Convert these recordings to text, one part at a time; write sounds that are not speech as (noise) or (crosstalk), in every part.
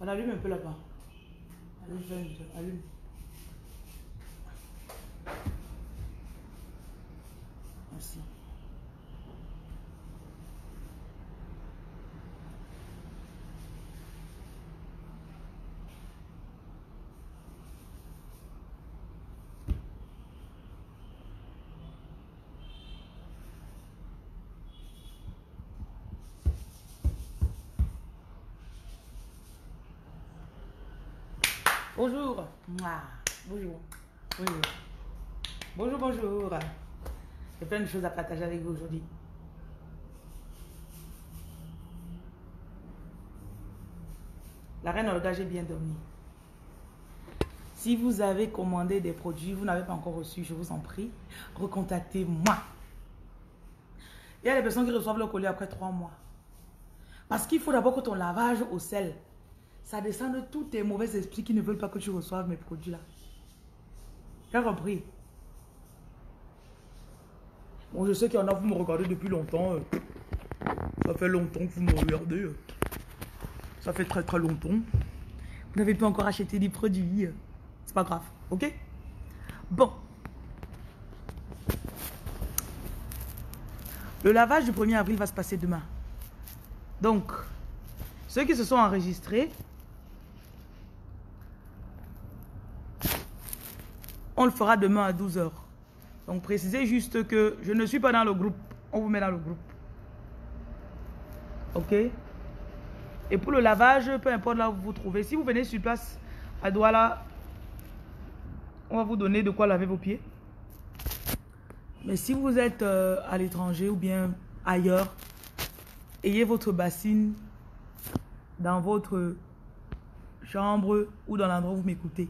On allume un peu là-bas. Allume, allume. Merci. Bonjour. Bonjour. Bonjour, bonjour. J'ai plein de choses à partager avec vous aujourd'hui. La reine Olga, j'ai bien dormi. Si vous avez commandé des produits, vous n'avez pas encore reçu, je vous en prie, recontactez-moi. Il y a des personnes qui reçoivent le colis après trois mois. Parce qu'il faut d'abord que ton lavage au sel, ça descend de tous tes mauvais esprits qui ne veulent pas que tu reçoives mes produits là. Tu as compris? Bon, je sais qu'il y en a, vous me regardez depuis longtemps. euh. Ça fait longtemps que vous me regardez. euh. Ça fait très très longtemps. Vous n'avez pas encore acheté des produits. euh. C'est pas grave, ok? Bon. Le lavage du 1er avril va se passer demain. Donc, ceux qui se sont enregistrés, on le fera demain à 12h. Donc, précisez juste que je ne suis pas dans le groupe. On vous met dans le groupe. Ok? Et pour le lavage, peu importe là où vous vous trouvez, si vous venez sur place à Douala, on va vous donner de quoi laver vos pieds. Mais si vous êtes euh, à l'étranger ou bien ailleurs, ayez votre bassine dans votre chambre ou dans l'endroit où vous m'écoutez.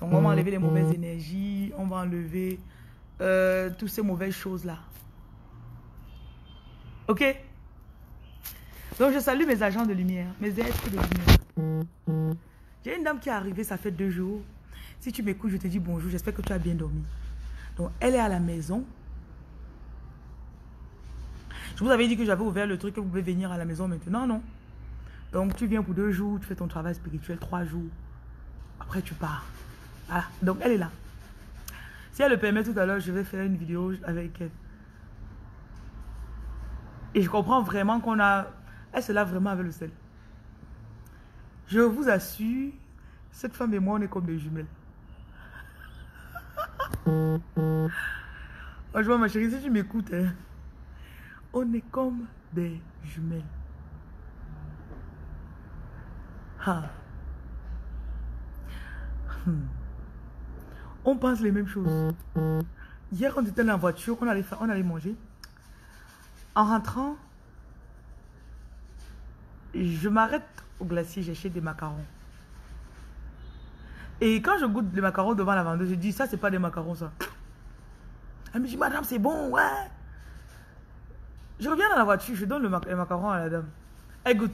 Donc on va enlever les mauvaises énergies, on va enlever euh, toutes ces mauvaises choses-là. Ok? Donc je salue mes agents de lumière, mes êtres de lumière. J'ai une dame qui est arrivée, ça fait deux jours. Si tu m'écoutes, je te dis bonjour, j'espère que tu as bien dormi. Donc elle est à la maison. Je vous avais dit que j'avais ouvert le truc que vous pouvez venir à la maison maintenant, non? Donc tu viens pour deux jours, tu fais ton travail spirituel trois jours. Après tu pars. Ah, donc elle est là. Si elle le permet tout à l'heure, je vais faire une vidéo avec elle. Et je comprends vraiment qu'on a... Elle se lave vraiment avec le sel. Je vous assure, cette femme et moi, on est comme des jumelles. (laughs) Franchement, ma chérie, si tu m'écoutes, hein, on est comme des jumelles. Ah. Hmm. On pense les mêmes choses. Hier, on était dans la voiture, on allait, on manger. En rentrant, je m'arrête au glacier, j'achète des macarons. Et quand je goûte les macarons devant la vendeuse, je dis, ça, c'est pas des macarons, ça. Elle me dit, madame, c'est bon, ouais. Je reviens dans la voiture, je donne le mac- les macarons à la dame. Elle goûte,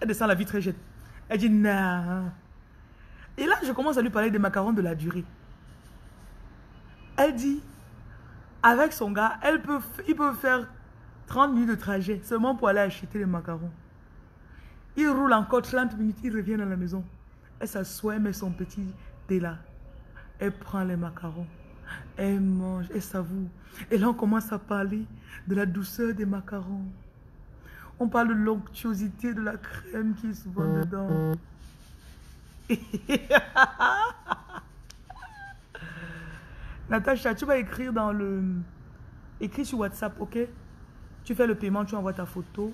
elle descend la vitre et jette. Elle dit, non. Et là, je commence à lui parler des macarons de la durée. Elle dit, avec son gars, elle peut, il peut faire 30 minutes de trajet seulement pour aller acheter les macarons. Il roule encore 30 minutes, il revient dans la maison. Elle s'assoit, met son petit thé là. Elle prend les macarons. Elle mange, elle savoure. Et là, on commence à parler de la douceur des macarons. On parle de l'onctuosité de la crème qui est souvent dedans. (laughs) Natacha, tu vas écrire dans le... Écris sur WhatsApp, ok? Tu fais le paiement, tu envoies ta photo.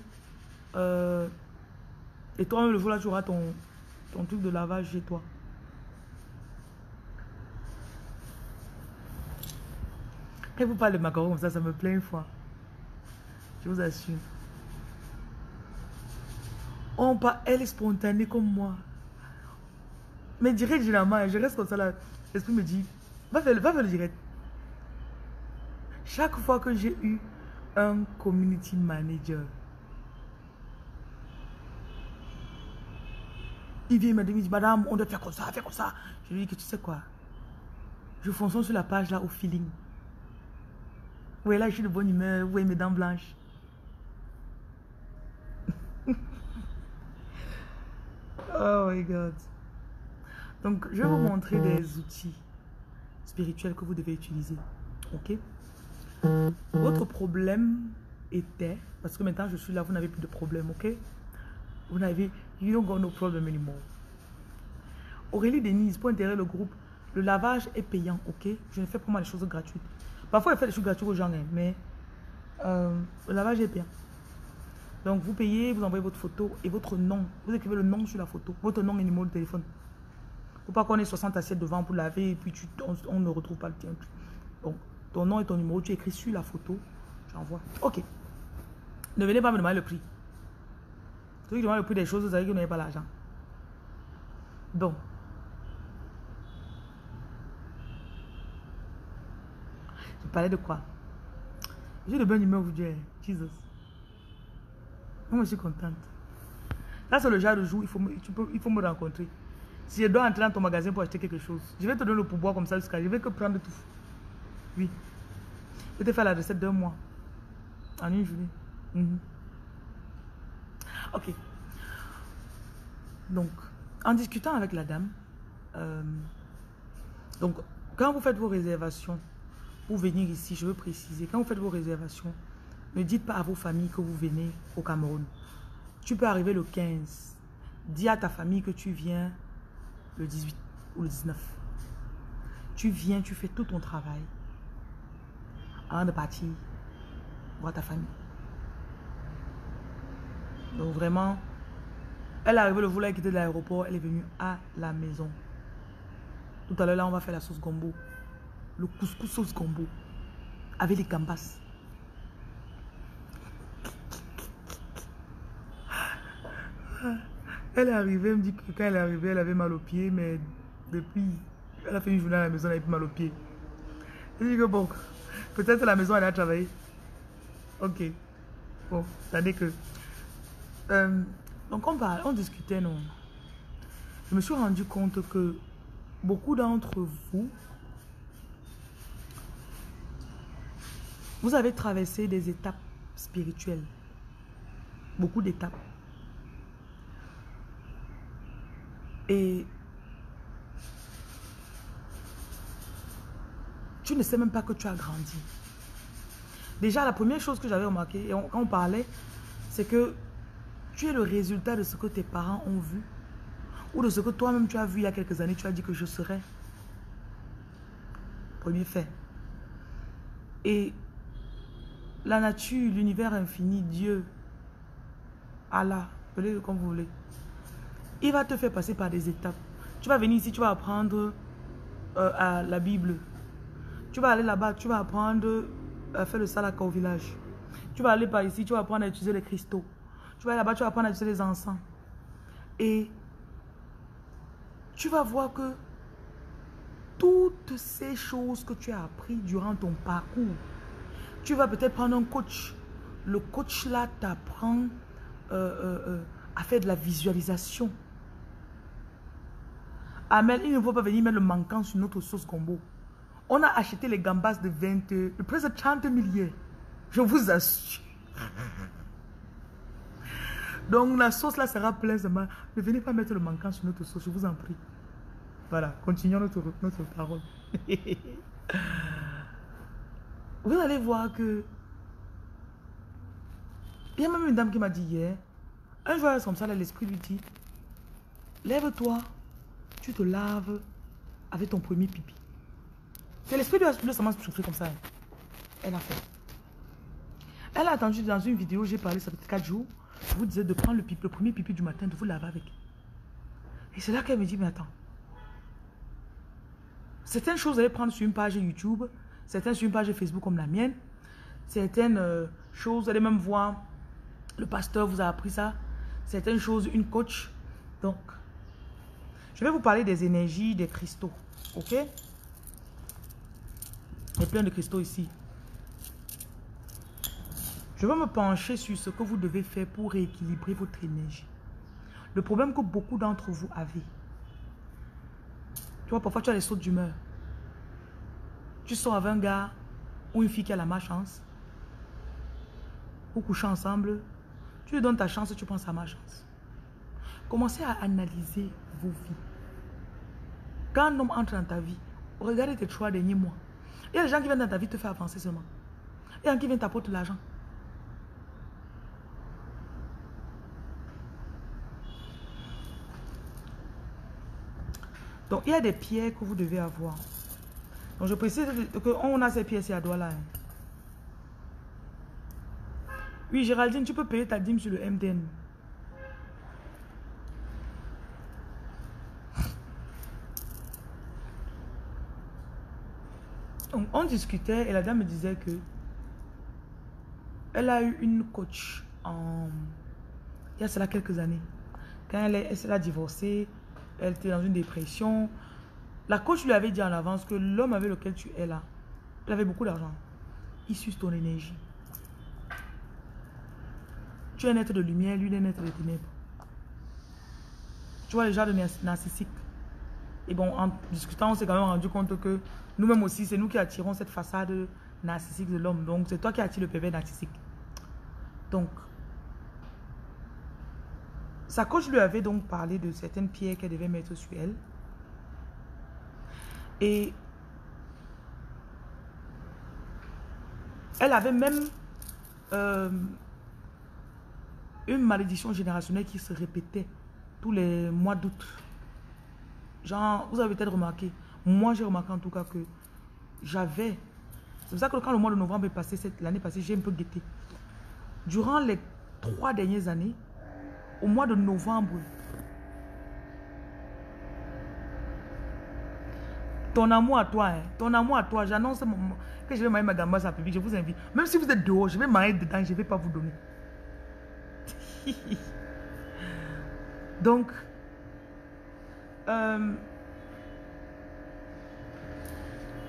Euh, Et toi, le jour là, tu auras ton, ton truc de lavage chez toi. Et vous parlez de macarons comme ça, ça me plaît une fois. Je vous assure. On pas, elle est spontanée comme moi. Mais direct, je reste comme ça là. L'esprit me dit, va faire, le- va faire le direct. Chaque fois que j'ai eu un community manager, il vient il me dit, madame, on doit faire comme ça, faire comme ça. Je lui dis que tu sais quoi, je fonce sur la page là au feeling. Oui, là, je suis de bonne humeur, vous voyez mes dents blanches. (laughs) Oh my God. Donc, je vais vous montrer des outils que vous devez utiliser. Ok? Votre problème était, parce que maintenant je suis là, vous n'avez plus de problème, ok? Vous n'avez, you don't got no problem anymore. Aurélie Denise, pour intégrer le groupe, le lavage est payant, ok? Je ne fais pas mal de choses gratuites. Parfois, je fais des choses gratuites aux gens, hein, mais euh, le lavage est payant. Donc, vous payez, vous envoyez votre photo et votre nom. Vous écrivez le nom sur la photo, votre nom et numéro de téléphone. Faut pas qu'on ait 60 assiettes devant pour laver et puis tu, on, ne retrouve pas le tien. Donc, ton nom et ton numéro, tu écris sur la photo. J'envoie. Ok. Ne venez pas me demander le prix. Ceux qui demandent le prix des choses, vous savez que vous n'avez pas l'argent. Bon. Je parlais de quoi? J'ai de bonne humeur aujourd'hui. Jesus. Moi, je suis contente. Là, c'est le genre de jour, il faut, il faut me rencontrer. Si je dois entrer dans ton magasin pour acheter quelque chose, je vais te donner le pourboire comme ça jusqu'à. Je vais que prendre tout. Oui. Je vais te faire la recette d'un mois. En une journée. Mhm. Ok. Donc, en discutant avec la dame, euh, donc, quand vous faites vos réservations pour venir ici, je veux préciser, quand vous faites vos réservations, ne dites pas à vos familles que vous venez au Cameroun. Tu peux arriver le 15. Dis à ta famille que tu viens le 18 ou le 19. Tu viens, tu fais tout ton travail avant de partir voir ta famille. Donc vraiment, elle est arrivée le volet quitter l'aéroport, elle est venue à la maison. Tout à l'heure, là, on va faire la sauce gombo. Le couscous sauce gombo. Avec les gambas. Elle est arrivée, elle me dit que quand elle est arrivée, elle avait mal aux pieds, mais depuis, elle a fait une journée à la maison, elle avait plus mal aux pieds. Je dis que bon, peut-être la maison, elle a travaillé. Ok. Bon, c'est-à-dire que... Euh, donc on parle, on discutait, non? Je me suis rendu compte que beaucoup d'entre vous, vous avez traversé des étapes spirituelles. Beaucoup d'étapes. Tu ne sais même pas que tu as grandi. Déjà, la première chose que j'avais remarqué, et quand on parlait, c'est que tu es le résultat de ce que tes parents ont vu ou de ce que toi-même tu as vu il y a quelques années, tu as dit que je serais. Premier fait. Et la nature, l'univers infini, Dieu, Allah, appelez-le comme vous voulez, il va te faire passer par des étapes. Tu vas venir ici, tu vas apprendre euh, à la Bible. Tu vas aller là-bas, tu vas apprendre à faire le salaka au village. Tu vas aller par ici, tu vas apprendre à utiliser les cristaux. Tu vas aller là-bas, tu vas apprendre à utiliser les encens. Et tu vas voir que toutes ces choses que tu as appris durant ton parcours, tu vas peut-être prendre un coach. Le coach là t'apprend euh, euh, à faire de la visualisation. Amen, il ne faut pas venir mettre le manquant sur notre sauce combo. On a acheté les gambas de 20, de presque 30 milliers. Je vous assure. Donc la sauce là sera pleine Ne venez pas mettre le manquant sur notre sauce, je vous en prie. Voilà, continuons notre, notre parole. (laughs) vous allez voir que... Il y a même une dame qui m'a dit hier, un jour comme ça, l'esprit lui dit, lève-toi, tu te laves avec ton premier pipi. C'est l'esprit de la semence souffler comme ça. Hein. Elle a fait. Elle a attendu dans une vidéo, j'ai parlé, ça fait 4 jours. Je vous disais de prendre le, pipi, le premier pipi du matin, de vous laver avec. Et c'est là qu'elle me dit, mais attends. Certaines choses, elle prendre sur une page YouTube, certaines sur une page Facebook comme la mienne. Certaines euh, choses, elle allez même voir, le pasteur vous a appris ça. Certaines choses, une coach. Donc, je vais vous parler des énergies des cristaux. Ok? Il y a plein de cristaux ici. Je vais me pencher sur ce que vous devez faire pour rééquilibrer votre énergie. Le problème que beaucoup d'entre vous avez. Tu vois, parfois tu as les sautes d'humeur. Tu sors avec un gars ou une fille qui a la malchance. Vous couchez ensemble. Tu lui donnes ta chance et tu penses à ma chance. Commencez à analyser vos vies. Quand un homme entre dans ta vie, regardez tes trois derniers mois. Il y a des gens qui viennent dans ta vie te faire avancer seulement. Il y a qui viennent t'apporter l'argent. Donc, il y a des pierres que vous devez avoir. Donc, je précise qu'on a ces pierres à Douala. Hein. Oui, Géraldine, tu peux payer ta dîme sur le MDN. On discutait et la dame me disait que elle a eu une coach il y a cela quelques années. Quand elle, elle s'est divorcée, elle était dans une dépression. La coach lui avait dit en avance que l'homme avec lequel tu es là, il avait beaucoup d'argent. Il suce ton énergie. Tu es un être de lumière, lui est un être de ténèbres. Tu vois les gens de narcissique. Et bon, en discutant, on s'est quand même rendu compte que nous-mêmes aussi, c'est nous qui attirons cette façade narcissique de l'homme. Donc, c'est toi qui attires le bébé narcissique. Donc, sa coach lui avait donc parlé de certaines pierres qu'elle devait mettre sur elle. Et elle avait même euh, une malédiction générationnelle qui se répétait tous les mois d'août. Genre, vous avez peut-être remarqué, moi j'ai remarqué en tout cas que j'avais, c'est pour ça que quand le mois de novembre est passé, l'année passée, j'ai un peu guetté. Durant les trois dernières années, au mois de novembre, ton amour à toi, hein, ton amour à toi, j'annonce que je vais marier ma gambas à public, je vous invite. Même si vous êtes dehors, je vais marier dedans, je ne vais pas vous donner. (laughs) Donc, euh,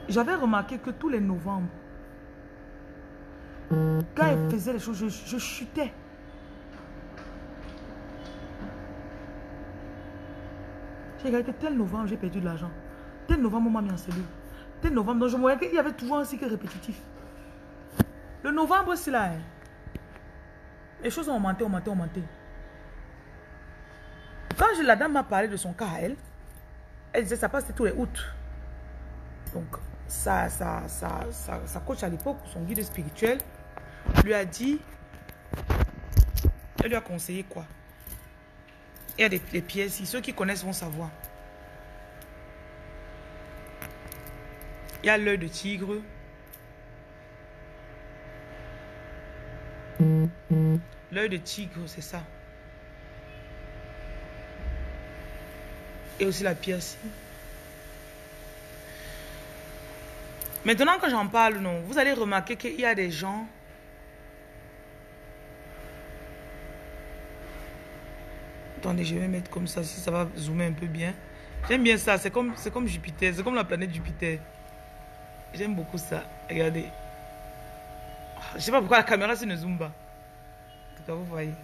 j'avais remarqué que tous les novembre, quand elle faisait les choses, je chutais. J'ai regardé tel novembre, j'ai perdu de l'argent. Tel novembre, on m'a mis en cellule. Tel novembre, donc je voyais qu'il y avait toujours un cycle répétitif. Le novembre, c'est là. Hein. Les choses ont augmenté, augmenté, augmenté. Quand la dame m'a parlé de son cas à elle, elle disait ça passe tous les août. Donc, sa, sa, sa coach à l'époque, son guide spirituel, lui a dit, elle lui a conseillé quoi? Il y a des, pièces ici. Ceux qui connaissent vont savoir. Il y a l'œil de tigre. L'œil de tigre, c'est ça. Et aussi la pièce. Maintenant que j'en parle, non, vous allez remarquer qu'il y a des gens Attendez, je vais mettre comme ça, si ça va zoomer un peu bien. J'aime bien ça, c'est comme, comme Jupiter, c'est comme la planète Jupiter. J'aime beaucoup ça. Regardez. Je sais pas pourquoi la caméra ne zoome pas. En tout cas, vous voyez.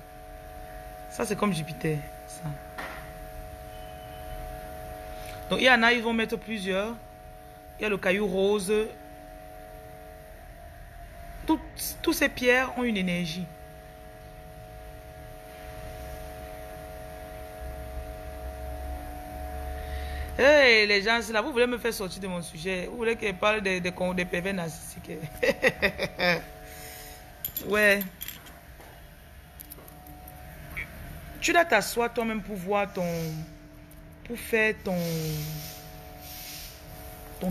Ça, c'est comme Jupiter. Ça. Donc, il y en a, ils vont mettre plusieurs. Il y a le caillou rose. Toutes, ces pierres ont une énergie. Hey, les gens, là, vous voulez me faire sortir de mon sujet. Vous voulez que je parle des de, de, PV narcissiques. (laughs) ouais. Tu dois t'asseoir toi-même pour voir ton... Pour faire ton...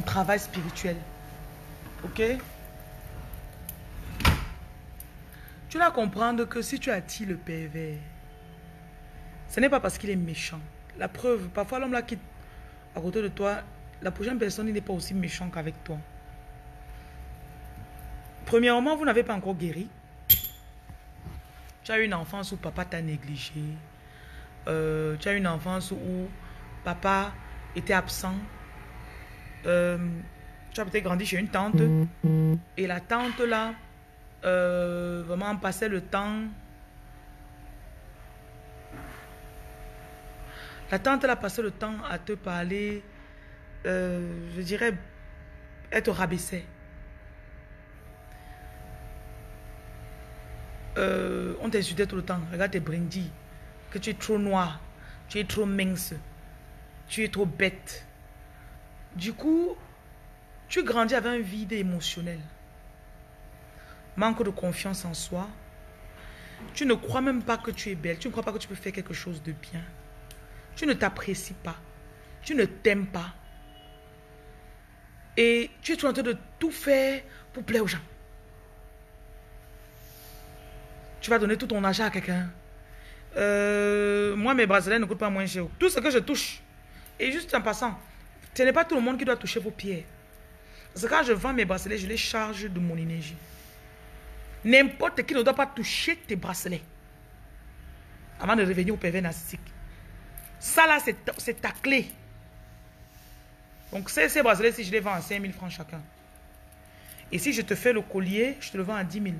Travail spirituel. Ok? Tu dois comprendre que si tu attires le PV, ce n'est pas parce qu'il est méchant. La preuve, parfois l'homme là qui à côté de toi, la prochaine personne n'est pas aussi méchant qu'avec toi. Premièrement, vous n'avez pas encore guéri. Tu as une enfance où papa t'a négligé. Euh, tu as une enfance où papa était absent. Euh, tu as peut-être grandi chez une tante. Et la tante là, euh, vraiment passait le temps La tante, elle a passé le temps à te parler, euh, je dirais, être rabaissée. Euh, on t'insultait tout le temps. Regarde tes brindilles, que tu es trop noir. Tu es trop mince. Tu es trop bête. Du coup, tu grandis avec un vide émotionnel. Manque de confiance en soi. Tu ne crois même pas que tu es belle. Tu ne crois pas que tu peux faire quelque chose de bien. Tu ne t'apprécies pas. Tu ne t'aimes pas. Et tu es en train de tout faire pour plaire aux gens. Tu vas donner tout ton argent à quelqu'un. Euh, moi, mes bracelets ne coûtent pas moins cher. Tout ce que je touche. Et juste en passant, ce n'est pas tout le monde qui doit toucher vos pierres. Parce que quand je vends mes bracelets, je les charge de mon énergie. N'importe qui ne doit pas toucher tes bracelets. Avant de revenir au PV narcissique. Ça là, c'est ta, clé. Donc ces, bracelets, si je les vends à 5 000 francs chacun. Et si je te fais le collier, je te le vends à 10 000.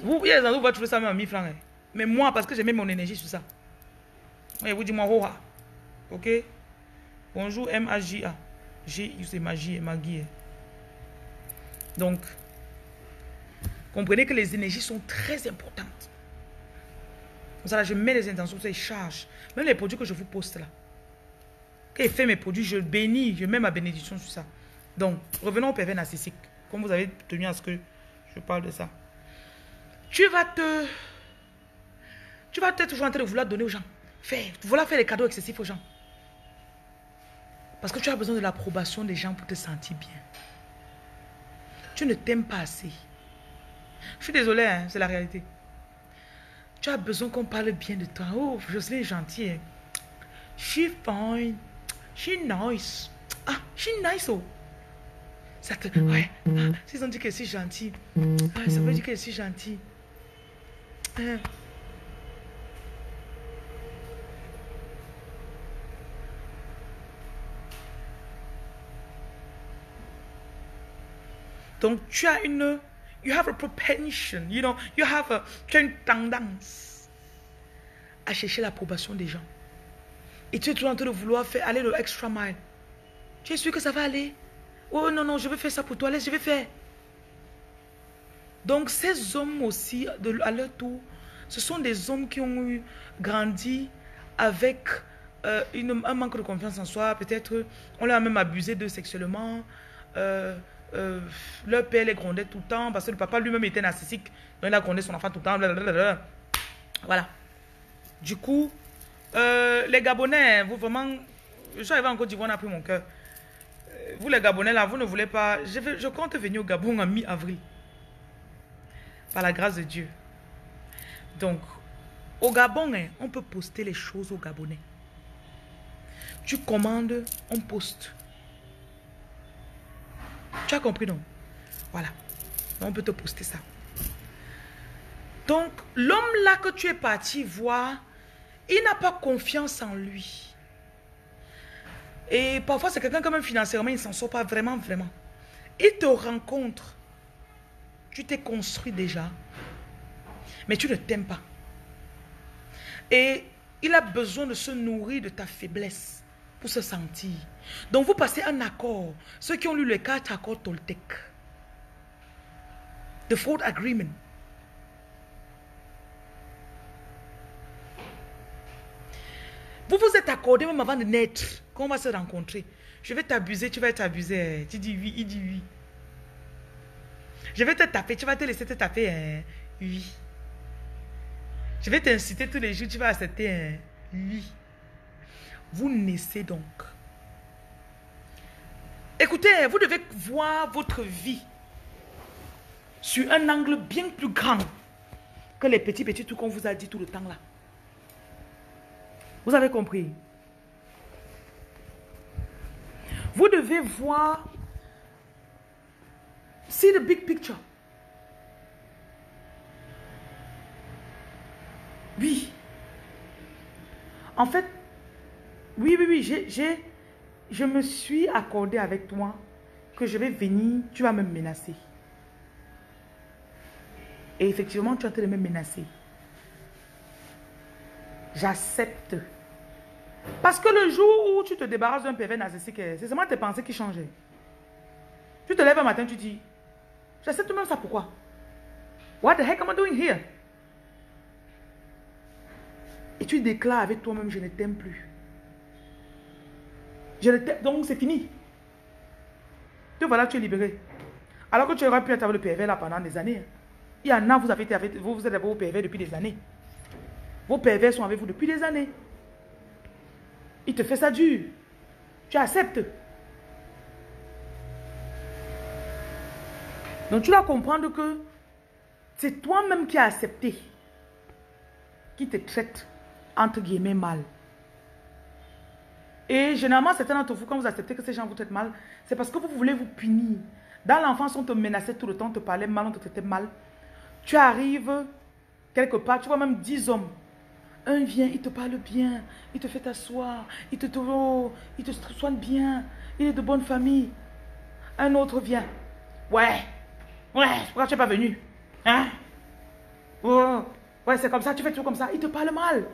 Vous, il y trouver ça même à 1000 francs. Hein. Mais moi, parce que j'ai mis mon énergie sur ça. je vous dis moi, roha. Ok? Bonjour, M-A-J-A. G, c'est magie, magie. Donc, comprenez que les énergies sont très importantes. ça, je mets les intentions, ça, charge. Même les produits que je vous poste là. Quand je fais mes produits, je bénis, je mets ma bénédiction sur ça. Donc, revenons au PV narcissique. Comme vous avez tenu à ce que je parle de ça. Tu vas te... Tu vas être toujours en train de vouloir donner aux gens. Faire, vouloir faire des cadeaux excessifs aux gens. Parce que tu as besoin de l'approbation des gens pour te sentir bien. Tu ne t'aimes pas assez. Je suis désolée, hein, c'est la réalité. Tu as besoin qu'on parle bien de toi. Oh, Jocelyne est gentille. Hein. She fine. She nice. Ah, she nice, oh. Ça te... Ouais. Ah, ont dit que c'est gentil. Ah, ça veut dire que c'est gentil. Ah. Donc, tu as une, you have a propension, you know, you have a, tu as une tendance à chercher l'approbation des gens. Et tu es toujours en train de vouloir faire aller le extra mile. Tu es sûr que ça va aller? Oh non, non, je vais faire ça pour toi, laisse, je vais faire. Donc, ces hommes aussi, à leur tour, ce sont des hommes qui ont eu, grandi avec euh, un manque de confiance en soi. Peut-être on leur a même abusé d'eux sexuellement. Euh, euh, leur père les grondait tout le temps parce que le papa lui-même était narcissique. Donc il a grondé son enfant tout le temps. Voilà. Du coup, euh, les Gabonais, vous vraiment... Je suis arrivé en Côte d'Ivoire, on a pris mon cœur. Euh, vous les Gabonais là, vous ne voulez pas... Je, compte venir au Gabon en mi-avril. Par la grâce de Dieu. Donc, au Gabon, hein, on peut poster les choses au Gabonais. Tu commandes, on poste. Tu as compris, non? Voilà. On peut te poster ça. Donc, l'homme là que tu es parti voir, il n'a pas confiance en lui. Et parfois, c'est quelqu'un quand même financièrement, il ne s'en sort pas vraiment, vraiment. Il te rencontre. Tu t'es construit déjà. Mais tu ne t'aimes pas. Et il a besoin de se nourrir de ta faiblesse se sentir. Donc vous passez un accord. Ceux qui ont lu les quatre accords Toltec. The fourth agreement. Vous vous êtes accordé même avant de naître, qu'on va se rencontrer. Je vais t'abuser, tu vas être abusé. Tu dis oui, il dit oui. Je vais te taper, tu vas te laisser te taper. Hein? Oui. Je vais t'inciter tous les jours, tu vas accepter. Hein? Oui. Vous naissez donc. Écoutez, vous devez voir votre vie sur un angle bien plus grand que les petits petits trucs qu'on vous a dit tout le temps là. Vous avez compris? Vous devez voir see the big picture. Oui. En fait, oui, oui, oui, je me suis accordé avec toi que je vais venir, tu vas me menacer. Et effectivement, tu train de me menacer. J'accepte. Parce que le jour où tu te débarrasses d'un PV narcissique, c'est seulement tes pensées qui changent. Tu te lèves un matin, tu dis, j'accepte même ça, pourquoi? What the heck am I doing here? Et tu déclares avec toi-même, je ne t'aime plus. Donc c'est fini. Te voilà, tu es libéré. Alors que tu aurais pu être avec le pervers là pendant des années. Il y en a, vous avez été avec, vous, vous êtes avec vos pervers depuis des années. Vos pervers sont avec vous depuis des années. Il te fait ça dur. Tu acceptes. Donc tu dois comprendre que c'est toi-même qui as accepté, qui te traite, entre guillemets, mal. Et généralement, certains d'entre vous, quand vous acceptez que ces gens vous traitent mal, c'est parce que vous voulez vous punir. Dans l'enfance, on te menaçait tout le temps, on te parlait mal, on te traitait mal. Tu arrives quelque part, tu vois même 10 hommes. Un vient, il te parle bien, il te fait t'asseoir, il te, il te soigne bien, il est de bonne famille. Un autre vient. Ouais, ouais, pourquoi tu n'es pas venu Hein? Oh, Ouais, c'est comme ça, tu fais tout comme ça, il te parle mal.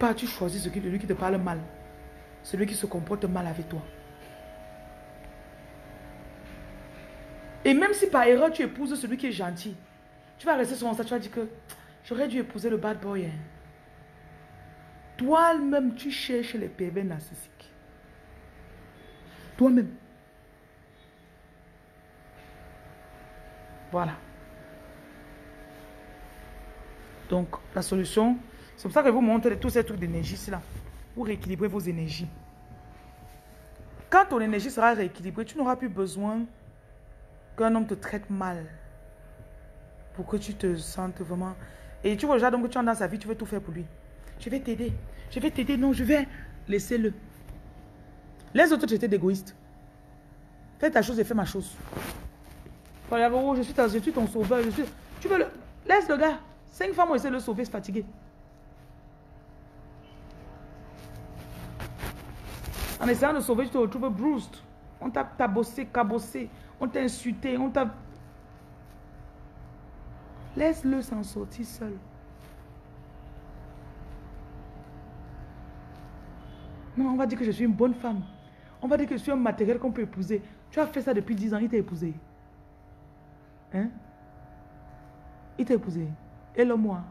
Pars, tu choisis celui qui te parle mal. Celui qui se comporte mal avec toi. Et même si par erreur tu épouses celui qui est gentil, tu vas rester souvent ça, tu vas dire que j'aurais dû épouser le bad boy. Hein. Toi-même, tu cherches les pervers narcissiques. Toi-même. Voilà. Donc, la solution, c'est pour ça que je vous montre tous ces trucs d'énergie là. Pour rééquilibrer vos énergies. Quand ton énergie sera rééquilibrée, tu n'auras plus besoin qu'un homme te traite mal. Pour que tu te sentes vraiment... Et tu vois déjà donc que tu es dans sa vie, tu veux tout faire pour lui. Je vais t'aider. Je vais t'aider. Non, je vais laisser-le. Les autres, j'étais d'égoïste. Fais ta chose et fais ma chose. je suis, je suis ton sauveur. Tu veux le... Laisse le gars. Cinq femmes ont essayé de le sauver, c'est fatigué. En essayant de sauver, tu te retrouves bruised. On t'a tabossé, cabossé. On t'a insulté. On t'a... Laisse-le s'en sortir seul. Non, on va dire que je suis une bonne femme. On va dire que je suis un matériel qu'on peut épouser. Tu as fait ça depuis 10 ans, il t'a épousé. Hein? Il t'a épousé. Et le moi.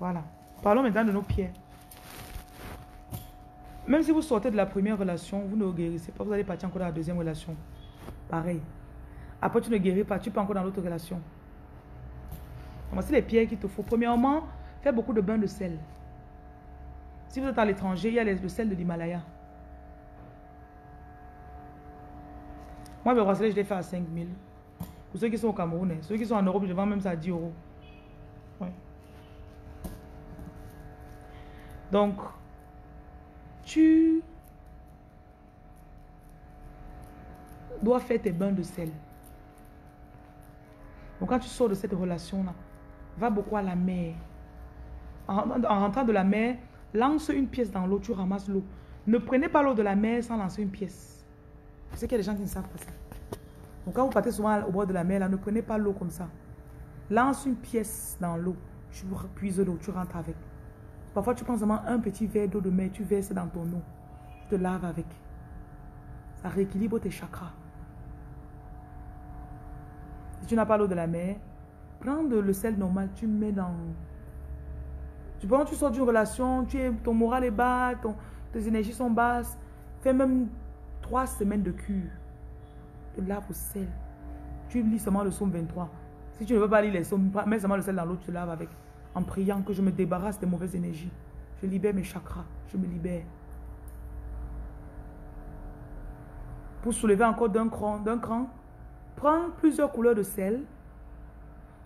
Voilà. Parlons maintenant de nos pieds. Même si vous sortez de la première relation, vous ne guérissez pas, vous allez partir encore dans la deuxième relation. Pareil. Après, tu ne guéris pas, tu peux encore dans l'autre relation. Voici les pierres qu'il te faut? Premièrement, fais beaucoup de bains de sel. Si vous êtes à l'étranger, il y a le sel de l'Himalaya. Moi, le bracelet, je l'ai fait à 5 000. Pour ceux qui sont au Cameroun, hein. ceux qui sont en Europe, je vends même ça à 10 euros. Donc, tu dois faire tes bains de sel. Donc quand tu sors de cette relation-là, va beaucoup à la mer. En, rentrant de la mer, lance une pièce dans l'eau, tu ramasses l'eau. Ne prenez pas l'eau de la mer sans lancer une pièce. Je sais qu'il y a des gens qui ne savent pas ça. Donc quand vous partez souvent au bord de la mer, ne prenez pas l'eau comme ça. Lance une pièce dans l'eau. Tu puises l'eau, tu rentres avec. Parfois, tu prends seulement un petit verre d'eau de mer, tu verses dans ton eau. Tu te laves avec. Ça rééquilibre tes chakras. Si tu n'as pas l'eau de la mer, prends le sel normal, tu mets dans... Tu, pendant tu sors d'une relation, tu ton moral est bas, tes énergies sont basses, fais même trois semaines de cure. Te laves au sel. Tu lis seulement le somme 23. Si tu ne veux pas lire les sommes, mets seulement le sel dans l'eau, tu te laves avec en priant que je me débarrasse des mauvaises énergies. Je libère mes chakras, je me libère. Pour soulever encore d'un cran, d'un cran, prends plusieurs couleurs de sel.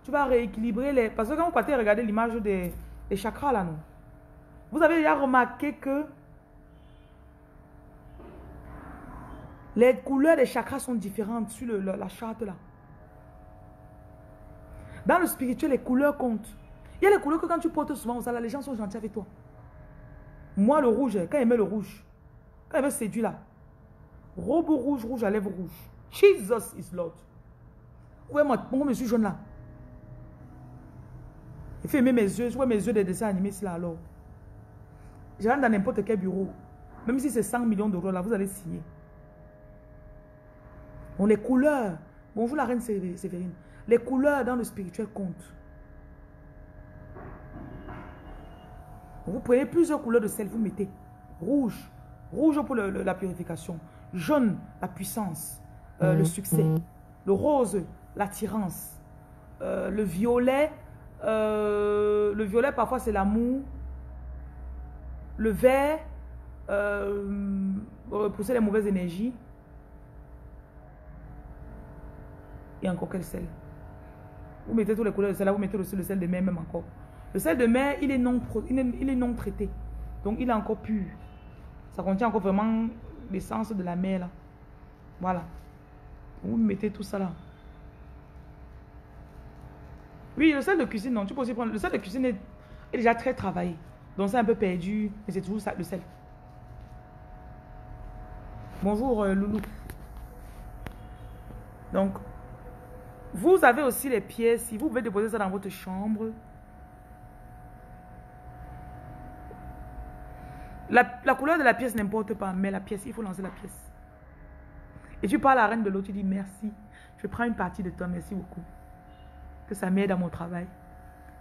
Tu vas rééquilibrer les... Parce que quand vous partez regarder l'image des, chakras là, non Vous avez déjà remarqué que les couleurs des chakras sont différentes sur la charte là. Dans le spirituel, les couleurs comptent. Il y a les couleurs que quand tu portes souvent ça, les gens sont gentils avec toi. Moi, le rouge, quand il met le rouge, quand il veut séduire là, robe rouge, rouge à lèvres rouge. Jesus is Lord. Ouais, moi, pourquoi je suis jaune là Il fait aimer mes yeux, je vois mes yeux des dessins animés là alors. Je rentre dans n'importe quel bureau, même si c'est 100 millions d'euros là, vous allez signer. Donc les couleurs, bonjour la reine Sévérine, les couleurs dans le spirituel comptent. Vous prenez plusieurs couleurs de sel, vous mettez rouge, rouge pour la purification, jaune, la puissance, euh, le succès, le rose, l'attirance, euh, le violet, euh, le violet parfois c'est l'amour, le vert, repousser les mauvaises énergies, et encore quel sel. Vous mettez tous les couleurs de sel là, vous mettez aussi le sel de mer même encore. Le sel de mer, il est non, il traité. Donc, il est encore pur. Ça contient encore vraiment l'essence de la mer, là. Voilà. Vous mettez tout ça là. Oui, le sel de cuisine, non. Tu peux aussi prendre... Le sel de cuisine est, déjà très travaillé. Donc, c'est un peu perdu. Mais c'est toujours ça, le sel. Bonjour, euh, Loulou. Donc, vous avez aussi les pièces. Si vous pouvez déposer ça dans votre chambre, La, couleur de la pièce n'importe pas, mais la pièce, il faut lancer la pièce. Et tu parles à la reine de l'eau, tu dis merci. Je prends une partie de toi, merci beaucoup. Que ça m'aide à mon travail.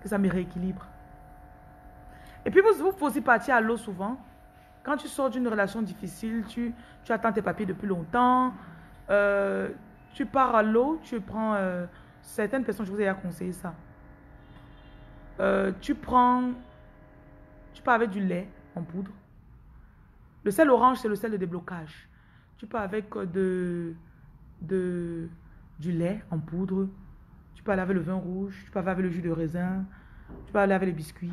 Que ça me rééquilibre. Et puis vous, vous aussi partir à l'eau souvent. Quand tu sors d'une relation difficile, tu, tu attends tes papiers depuis longtemps. Euh, tu pars à l'eau, tu prends... Euh, certaines personnes, je vous ai conseillé ça. Euh, tu prends... Tu pars avec du lait en poudre. Le sel orange, c'est le sel de déblocage. Tu peux avec euh, de, de, du lait en poudre. Tu peux aller avec le vin rouge. Tu peux aller avec le jus de raisin. Tu peux aller avec les biscuits.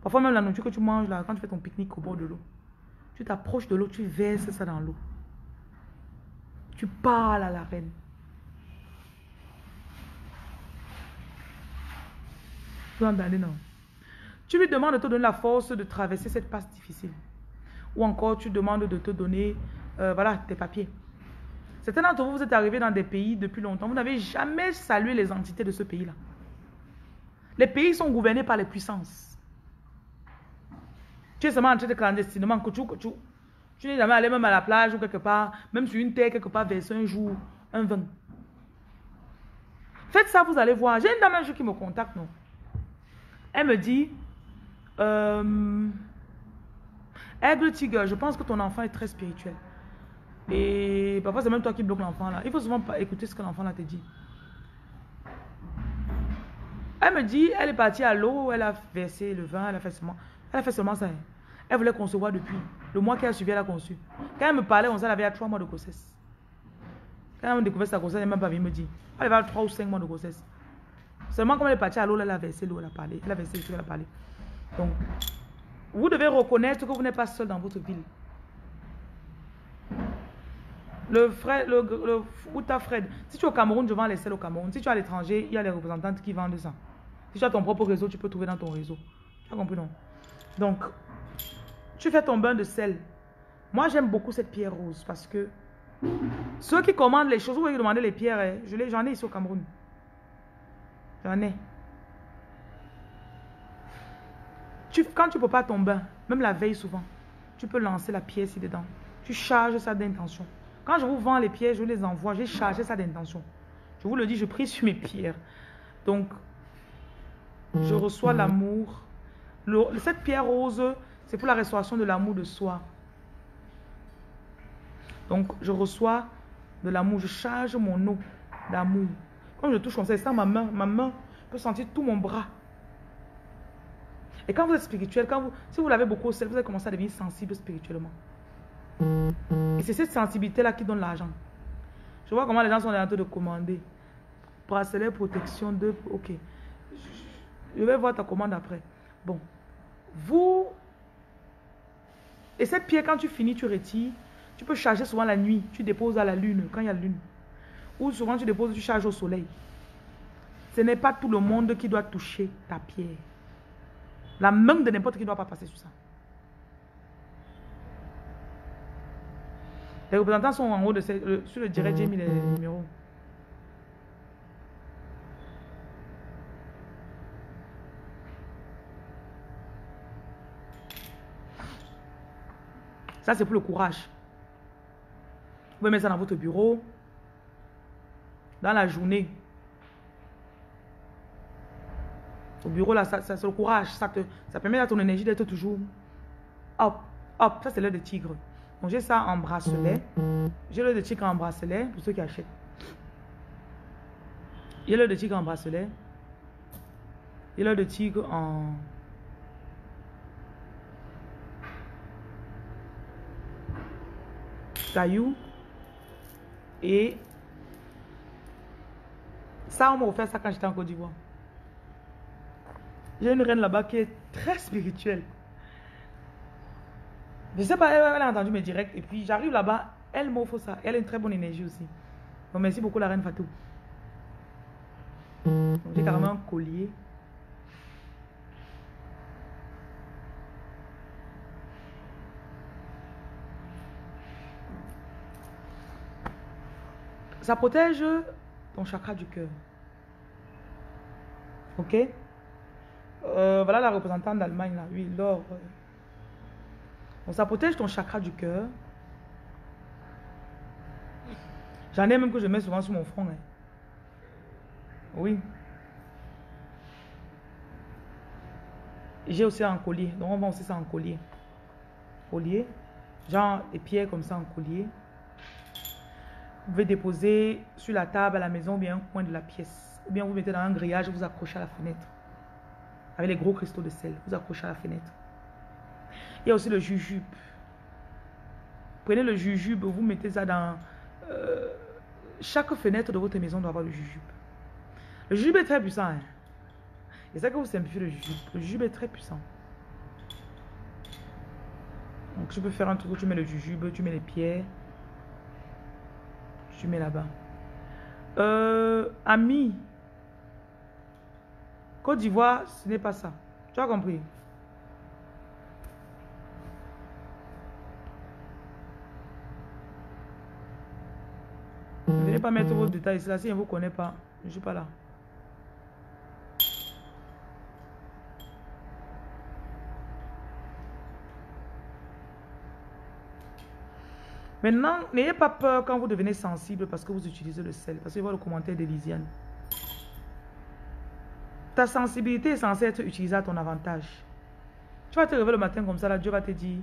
Parfois même la nourriture que tu manges là, quand tu fais ton pique-nique au bord de l'eau. Tu t'approches de l'eau, tu verses ça dans l'eau. Tu parles à la reine. Tu lui demandes de te donner la force de traverser cette passe difficile ou encore tu demandes de te donner euh, voilà, tes papiers. Certains d'entre vous, vous êtes arrivés dans des pays depuis longtemps, vous n'avez jamais salué les entités de ce pays-là. Les pays sont gouvernés par les puissances. Tu es seulement entré de clandestinement, tu, tu n'es jamais allé même à la plage ou quelque part, même sur une terre quelque part, verser un jour un vin. Faites ça, vous allez voir. J'ai une dame un jour qui me contacte, non. Elle me dit, euh, Aigle Tigre, je pense que ton enfant est très spirituel. Et parfois, c'est même toi qui bloques l'enfant là. Il faut souvent pas écouter ce que l'enfant là te dit. Elle me dit, elle est partie à l'eau, elle a versé le vin, elle a fait seulement, elle a fait seulement ça. Elle voulait concevoir depuis. Le mois qu'elle a suivi, elle a conçu. Quand elle me parlait, on elle avait trois mois de grossesse. Quand elle a découvert sa grossesse, elle n'a même pas vu me dire. Elle avait trois ou cinq mois de grossesse. Seulement quand elle est partie à l'eau, elle a versé l'eau, elle a parlé. Elle a versé l'eau, elle a parlé. Donc, vous devez reconnaître que vous n'êtes pas seul dans votre ville. Le frère, le, le, Fred, si tu es au Cameroun, je vends les sels au Cameroun. Si tu es à l'étranger, il y a les représentantes qui vendent ça. Si tu as ton propre réseau, tu peux trouver dans ton réseau. Tu as compris, non? Donc, tu fais ton bain de sel. Moi, j'aime beaucoup cette pierre rose parce que ceux qui commandent les choses, vous pouvez demander les pierres, hein. j'en ai ici au Cameroun. J'en ai. Quand tu ne peux pas ton bain, même la veille souvent, tu peux lancer la pièce ici dedans. Tu charges ça d'intention. Quand je vous vends les pierres, je les envoie, j'ai chargé ça d'intention. Je vous le dis, je prie sur mes pierres. Donc, je reçois l'amour. Cette pierre rose, c'est pour la restauration de l'amour de soi. Donc, je reçois de l'amour. Je charge mon eau d'amour. Quand je touche comme ça, c'est ma main. Ma main peut sentir tout mon bras. Et quand vous êtes spirituel, quand vous, si vous l'avez beaucoup au vous allez commencer à devenir sensible spirituellement. Et c'est cette sensibilité-là qui donne l'argent. Je vois comment les gens sont en train de commander. Bracelet, protection, de... Ok. Je vais voir ta commande après. Bon. Vous... Et cette pierre, quand tu finis, tu retires. Tu peux charger souvent la nuit. Tu déposes à la lune, quand il y a la lune. Ou souvent tu déposes, tu charges au soleil. Ce n'est pas tout le monde qui doit toucher ta pierre. La main de n'importe qui ne doit pas passer sur ça. Les représentants sont en haut de ce, sur le direct, j'ai mis les numéros. Ça, c'est pour le courage. Vous pouvez mettre ça dans votre bureau. dans la journée. Au bureau, là, ça, ça c'est le courage. Ça, te, ça permet à ton énergie d'être toujours hop, hop. Ça, c'est l'heure de tigre. Donc, j'ai ça en bracelet. J'ai l'heure de tigre en bracelet pour ceux qui achètent. J'ai l'heure de tigre en bracelet. J'ai l'heure de tigre en... Caillou. Et ça, on m'a offert ça quand j'étais en Côte d'Ivoire. J'ai une reine là-bas qui est très spirituelle. Je sais pas, elle, a entendu mes directs. Et puis j'arrive là-bas, elle m'offre ça. Elle a une très bonne énergie aussi. Donc merci beaucoup la reine Fatou. J'ai carrément un collier. Ça protège ton chakra du cœur. Ok? Euh, Voilà la représentante d'Allemagne là. Oui, l'or. Donc ça protège ton chakra du cœur. J'en ai même que je mets souvent sur mon front. Hein. Oui. J'ai aussi un collier. Donc on vend aussi ça en collier. Collier. Genre des pierres comme ça en collier. Vous pouvez déposer sur la table à la maison ou bien un coin de la pièce. Ou bien vous mettez dans un grillage vous accrochez à la fenêtre. Avec les gros cristaux de sel. Vous accrochez à la fenêtre. Il y a aussi le jujube. Prenez le jujube, vous mettez ça dans... Euh, chaque fenêtre de votre maison doit avoir le jujube. Le jujube est très puissant. Hein. C'est ça que vous simplifiez le jujube. Le jujube est très puissant. Donc tu peux faire un truc où tu mets le jujube, tu mets les pierres. Tu mets là-bas. Euh, ami. Côte d'Ivoire, ce n'est pas ça. Tu as compris? Venez pas mettre vos détails ici. Si je ne vous connais pas, je ne suis pas là. Maintenant, n'ayez pas peur quand vous devenez sensible parce que vous utilisez le sel. Parce que je le commentaire de Lisiane. Sensibilité est censée être utilisée à ton avantage. Tu vas te réveiller le matin comme ça, là, Dieu va te dire,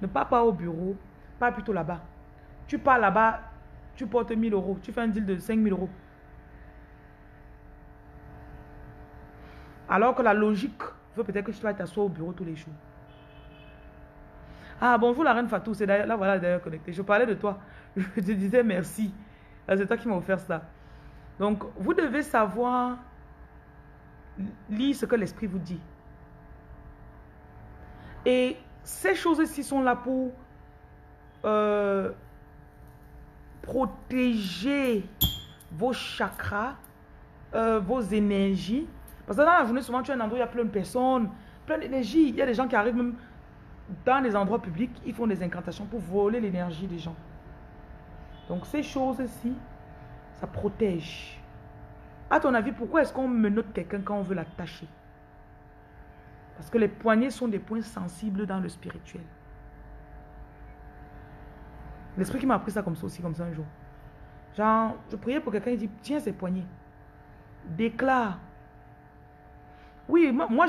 ne pars pas au bureau, pas plutôt là-bas. Tu pars là-bas, tu portes 1000 euros, tu fais un deal de 5000 euros. Alors que la logique veut peut-être que tu vas t'asseoir au bureau tous les jours. Ah, bonjour la reine Fatou, c'est là, voilà d'ailleurs connecté. Je parlais de toi. (laughs) Je te disais merci. Ah, c'est toi qui m'as offert ça. Donc, vous devez savoir lire ce que l'esprit vous dit. Et ces choses-ci sont là pour euh, protéger vos chakras, euh, vos énergies. Parce que dans la journée, souvent, tu as un endroit où il y a plein de personnes, plein d'énergie. Il y a des gens qui arrivent même dans les endroits publics, ils font des incantations pour voler l'énergie des gens. Donc ces choses-ci, ça protège. À ton avis, pourquoi est-ce qu'on menote quelqu'un quand on veut l'attacher? Parce que les poignets sont des points sensibles dans le spirituel. L'esprit qui m'a appris ça comme ça aussi, comme ça un jour. Genre, je priais pour quelqu'un, il dit, tiens ces poignets. Déclare. Oui, moi, moi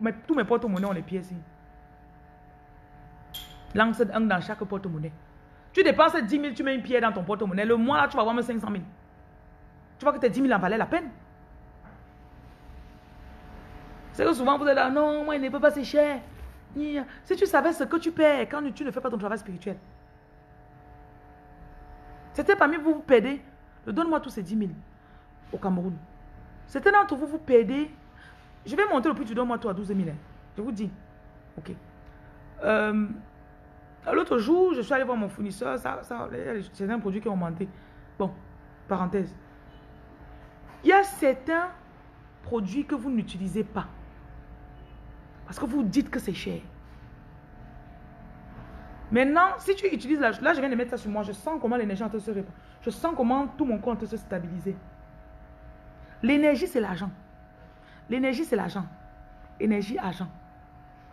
mets tous mes porte-monnaies, on les pieds ici. Lance un dans chaque porte-monnaie. Tu dépenses 10 000, tu mets une pierre dans ton porte-monnaie. Le mois là, tu vas avoir 500 000. Tu vois que tes 10 000 en valaient la peine. C'est que souvent vous êtes là, non, moi il ne peut pas, c'est cher. Si tu savais ce que tu perds quand tu ne fais pas ton travail spirituel. C'était parmi vous, vous perdez. Donne-moi tous ces 10 000 au Cameroun. C'était d'entre vous, vous perdez. Je vais monter le prix, tu donnes-moi toi 12 000. Hein. Je vous dis. Ok. Euh, L'autre jour, je suis allé voir mon fournisseur, ça, c'est un produit qui a augmenté. Bon, parenthèse. Il y a certains produits que vous n'utilisez pas. Parce que vous dites que c'est cher. Maintenant, si tu utilises, là, là je viens de mettre ça sur moi, je sens comment l'énergie en se répand. Je sens comment tout mon compte se stabiliser. L'énergie, c'est l'argent. L'énergie, c'est l'argent. Énergie, argent.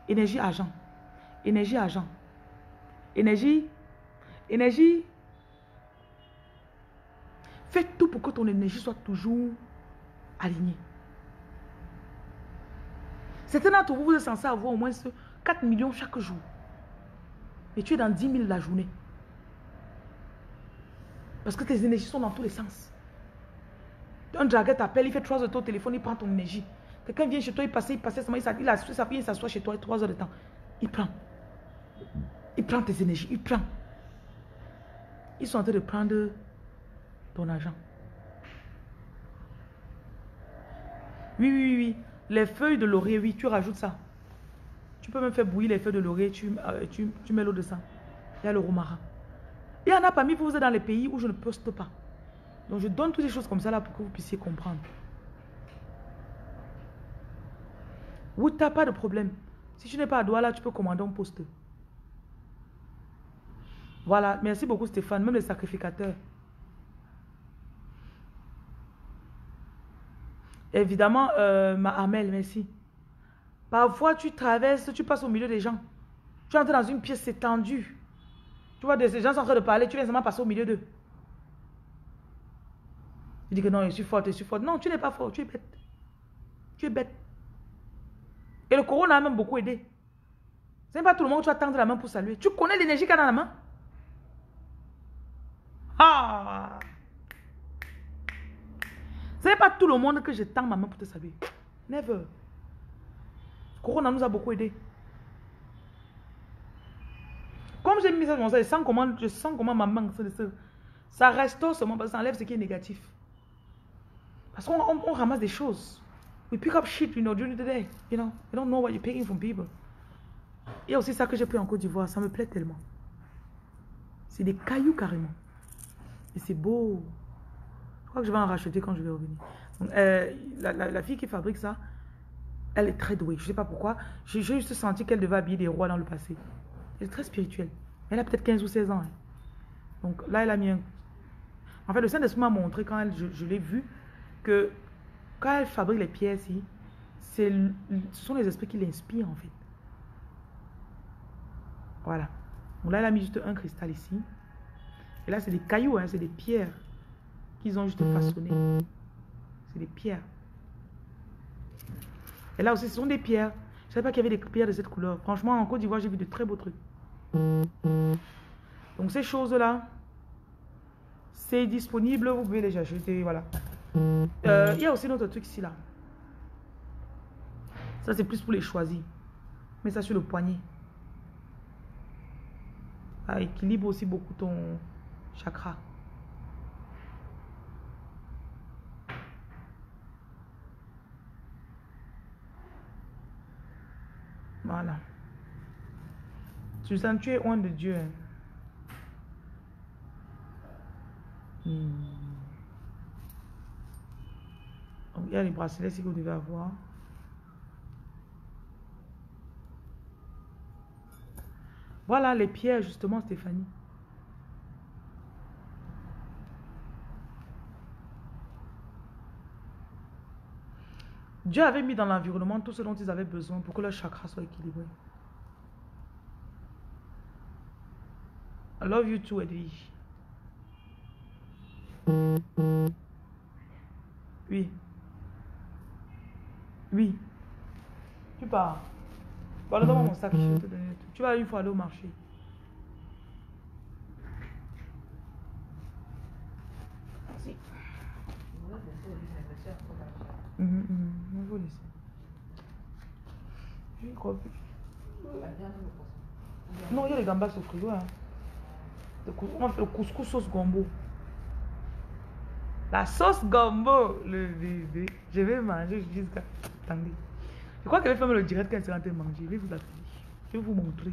Énergie, argent. Énergie, argent. Énergie. Énergie. Fais tout pour que ton énergie soit toujours alignée. Certains d'entre vous, vous êtes censé avoir au moins 4 millions chaque jour. Et tu es dans 10 000 la journée. Parce que tes énergies sont dans tous les sens. Un dragueur t'appelle, il fait 3 heures de ton téléphone, il prend ton énergie. Quelqu'un vient chez toi, il passe, il passe, il, il s'assoit chez toi 3 heures de temps. Il prend. Il prend tes énergies, il prend. Ils sont en train de prendre ton argent. Oui, oui, oui. Les feuilles de laurier, oui, tu rajoutes ça. Tu peux même faire bouillir les feuilles de laurier, tu, euh, tu, tu mets l'eau de ça. Il y a le romarin. Il y en a parmi vous, vous êtes dans les pays où je ne poste pas. Donc je donne toutes ces choses comme ça là pour que vous puissiez comprendre. Où tu n'as pas de problème. Si tu n'es pas à Douala, tu peux commander un poste. Voilà, merci beaucoup Stéphane, même les sacrificateurs. Évidemment, euh, ma Amel, merci. Parfois, tu traverses, tu passes au milieu des gens. Tu entres dans une pièce, tendu. Tu vois, des gens sont en train de parler, tu viens seulement passer au milieu d'eux. Tu dis que non, je suis forte, je suis forte. Non, tu n'es pas fort, tu es bête. Tu es bête. Et le corona a même beaucoup aidé. Ce n'est pas tout le monde que tu vas tendre la main pour saluer. Tu connais l'énergie qu'il a dans la main? Ah Ce n'est pas tout le monde que je tends ma main pour te saluer. Never. Corona nous a beaucoup aidé. Comme j'ai mis ça dans ça, je sens comment, je sens comment ma main, ça restaure seulement ça enlève ce qui est négatif. Parce qu'on ramasse des choses. We pick up shit, you know, during the day. You know, you don't know what you're picking from people. Il aussi ça que j'ai pris en Côte d'Ivoire, ça me plaît tellement. C'est des cailloux carrément. Et c'est beau. Je que je vais en racheter quand je vais revenir. Euh, la, la, fille qui fabrique ça, elle est très douée. Je ne sais pas pourquoi. J'ai juste senti qu'elle devait habiller des rois dans le passé. Elle est très spirituelle. Elle a peut-être 15 ou 16 ans. Hein. Donc là, elle a mis un... En fait, le Saint-Esprit m'a montré quand elle, je, l'ai vu que quand elle fabrique les pièces, c'est, ce sont les esprits qui l'inspirent en fait. Voilà. Donc là, elle a mis juste un cristal ici. Et là, c'est des cailloux, hein, c'est des pierres ont juste façonnées. C'est des pierres. Et là aussi, ce sont des pierres. Je ne savais pas qu'il y avait des pierres de cette couleur. Franchement, en Côte d'Ivoire, j'ai vu de très beaux trucs. Donc ces choses-là, c'est disponible, vous pouvez les acheter, voilà. Euh, il y a aussi notre truc ici, là. Ça, c'est plus pour les choisir. Mais ça sur le poignet. Ça équilibre aussi beaucoup ton chakra. Voilà. Tu sens tu es loin de Dieu. Hein. Hmm. il y a les bracelets que vous devez avoir. Voilà les pierres, justement, Stéphanie. Dieu avait mis dans l'environnement tout ce dont ils avaient besoin pour que leur chakra soit équilibré. I love you too, Edwige. Oui. Oui. Tu pars. Parle-moi mon sac, je vais te donner tout. Tu vas une fois aller au marché. Merci. Mm -hmm, laisser. Je crois plus. Non, il y a les gambas au frigo. Hein. On fait le couscous sauce gombo. La sauce gombo, le bébé. Je vais manger jusqu'à. Attendez. Je crois qu'elle va faire le direct quand elle sera en train de manger. Je vais vous appeler. Je vais vous montrer.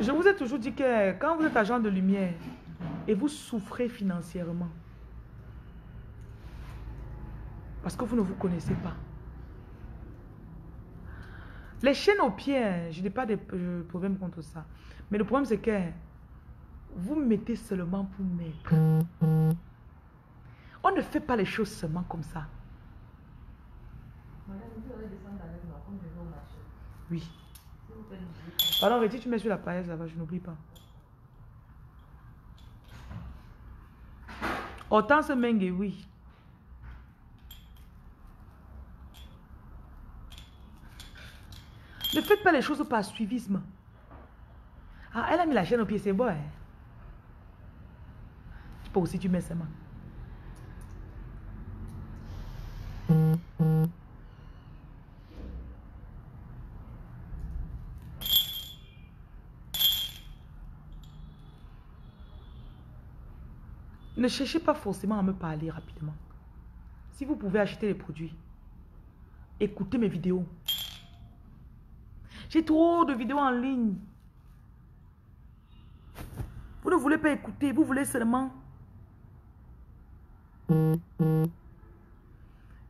Je vous ai toujours dit que quand vous êtes agent de lumière et vous souffrez financièrement, parce que vous ne vous connaissez pas, les chaînes aux pieds, je n'ai pas de problème contre ça. Mais le problème, c'est que vous mettez seulement pour mettre. On ne fait pas les choses seulement comme ça. Oui. Pardon, Réti, tu mets sur la paille, ça va, je n'oublie pas. Hortense Mengue, oui. Ne faites pas les choses par suivisme. Ah, elle a mis la chaîne au pied, c'est bon. Hein? Tu peux aussi, tu mets ses mains. Ne cherchez pas forcément à me parler rapidement. Si vous pouvez acheter les produits, écoutez mes vidéos. J'ai trop de vidéos en ligne. Vous ne voulez pas écouter, vous voulez seulement...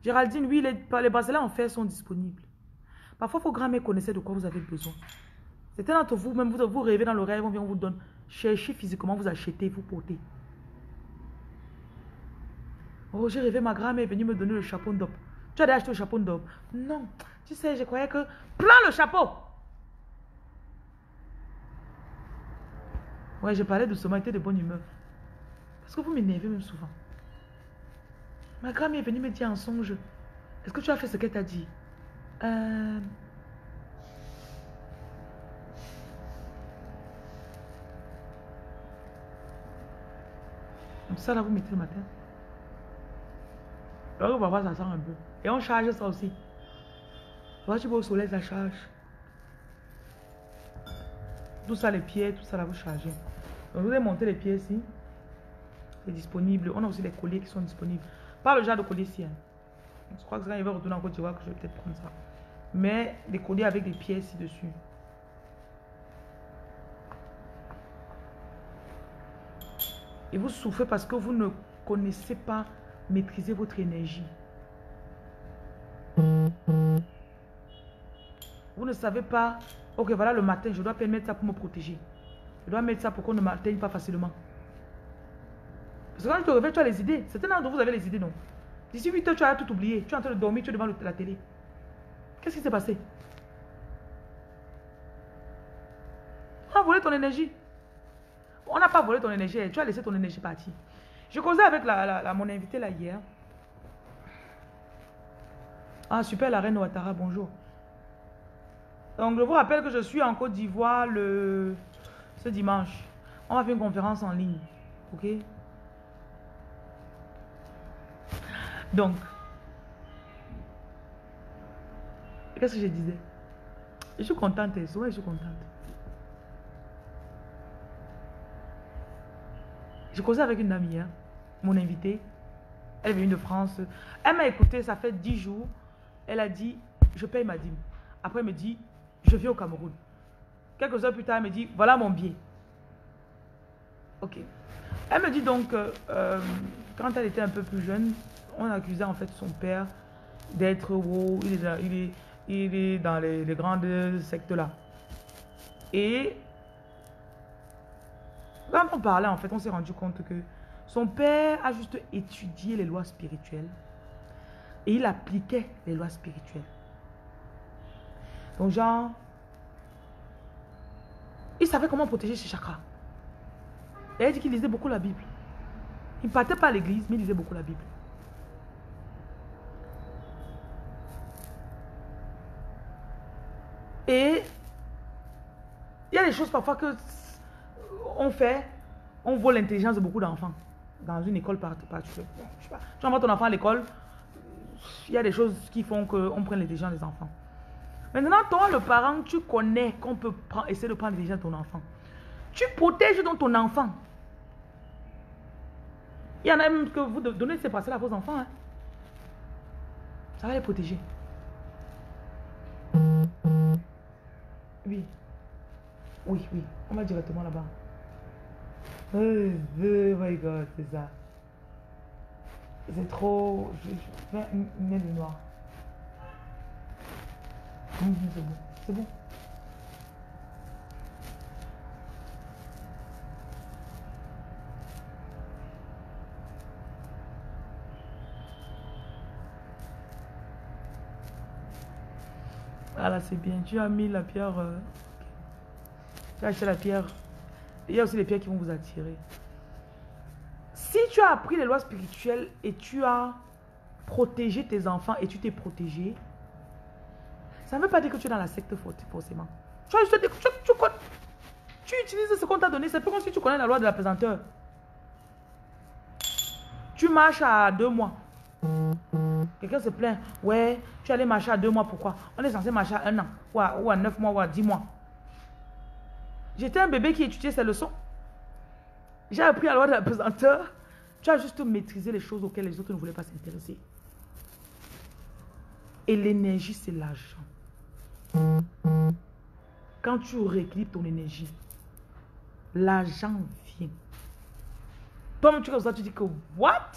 Géraldine, oui, les, bracelets en fer sont disponibles. Parfois, vos grand-mères connaissaient de quoi vous avez besoin. Certains d'entre vous, même vous, rêvez dans le rêve, on vient, vous donne. Cherchez physiquement, vous achetez, vous portez. Oh, j'ai rêvé, ma grand-mère est venue me donner le chapeau d'op. Tu as acheté le chapeau d'op Non. Tu sais, je croyais que... Prends le chapeau Ouais, je parlais doucement, était de bonne humeur. Parce que vous m'énervez même souvent. Ma grand-mère est venue me dire en songe, est-ce que tu as fait ce qu'elle t'a dit? Euh... Comme ça, là, vous mettez le matin. Alors, parfois, ça sent un peu. Et on charge ça aussi. Quand tu vas au soleil, ça charge. Tout ça, les pieds, tout ça, là, vous chargez. Donc, vous avez monté les pieds ici. C'est disponible. On a aussi les colliers qui sont disponibles. Pas le genre de collier ici. Hein. Je crois que quand il va retourner en Côte d'Ivoire, que je vais peut-être prendre ça. Mais des colliers avec des pièces ici dessus. Et vous souffrez parce que vous ne connaissez pas maîtriser votre énergie. Vous ne savez pas, ok, voilà le matin, je dois mettre ça pour me protéger. Je dois mettre ça pour qu'on ne m'atteigne pas facilement. Parce que quand tu te réveilles, tu as les idées. Certains d'entre vous avez les idées, non? D'ici 8 heures, tu as tout oublié. Tu es en train de dormir, tu es devant la télé. Qu'est-ce qui s'est passé? On a volé ton énergie. On n'a pas volé ton énergie. Tu as laissé ton énergie partir. Je causais avec la, mon invité là hier. Ah, super, la reine Ouattara, bonjour. Donc, je vous rappelle que je suis en Côte d'Ivoire le ce dimanche. On va faire une conférence en ligne. Ok? Donc, qu'est-ce que je disais? Je suis contente, souvent je suis contente. Je causais avec une amie hier, mon invitée. Elle est venue de France. Elle m'a écouté, ça fait 10 jours. Elle a dit, je paye ma dîme. Après, elle me dit, je viens au Cameroun. Quelques heures plus tard, elle me dit, voilà mon billet. Ok. Elle me dit donc, euh, quand elle était un peu plus jeune, on accusait en fait son père d'être gros. Il est, dans les, les grandes sectes là. Et quand on parlait, en fait, on s'est rendu compte que son père a juste étudié les lois spirituelles et il appliquait les lois spirituelles. Donc, genre, il savait comment protéger ses chakras. Et elle dit qu'il lisait beaucoup la Bible. Il ne partait pas à l'église, mais il lisait beaucoup la Bible. Et il y a des choses parfois que on fait, on voit l'intelligence de beaucoup d'enfants dans une école particulière. Tu envoies ton enfant à l'école, il y a des choses qui font qu'on prenne l'intelligence des enfants. Maintenant, toi, le parent, tu connais qu'on peut essayer de prendre l'intelligence de ton enfant. Tu protèges donc ton enfant. Il y en a même que vous donnez ces passer à vos enfants. Hein. Ça va les protéger. Oui. Oui, oui. On va directement là-bas. Oh, my god, c'est ça. C'est trop. Je fais une de noir. c'est bon. C'est bon. Ah là, c'est bien. Tu as mis la pierre. euh, Tu as acheté la pierre. Il y a aussi les pierres qui vont vous attirer. Si tu as appris les lois spirituelles et tu as protégé tes enfants et tu t'es protégé, ça ne veut pas dire que tu es dans la secte for- forcément. Tu utilises ce qu'on t'a donné. C'est pas comme si tu connais la loi de la pesanteur. Tu marches à deux mois. Quelqu'un se plaint. Ouais, tu allais marcher à deux mois, pourquoi? On est censé marcher à un an, ou à, ou à neuf mois, ou à dix mois. J'étais un bébé qui étudiait ses leçons. J'ai appris la loi de la pesanteur. Tu as juste maîtrisé les choses auxquelles les autres ne voulaient pas s'intéresser. Et l'énergie, c'est l'argent. Quand tu rééquilibres ton énergie, l'argent vient. Toi-même, tu comme ça, tu dis que what?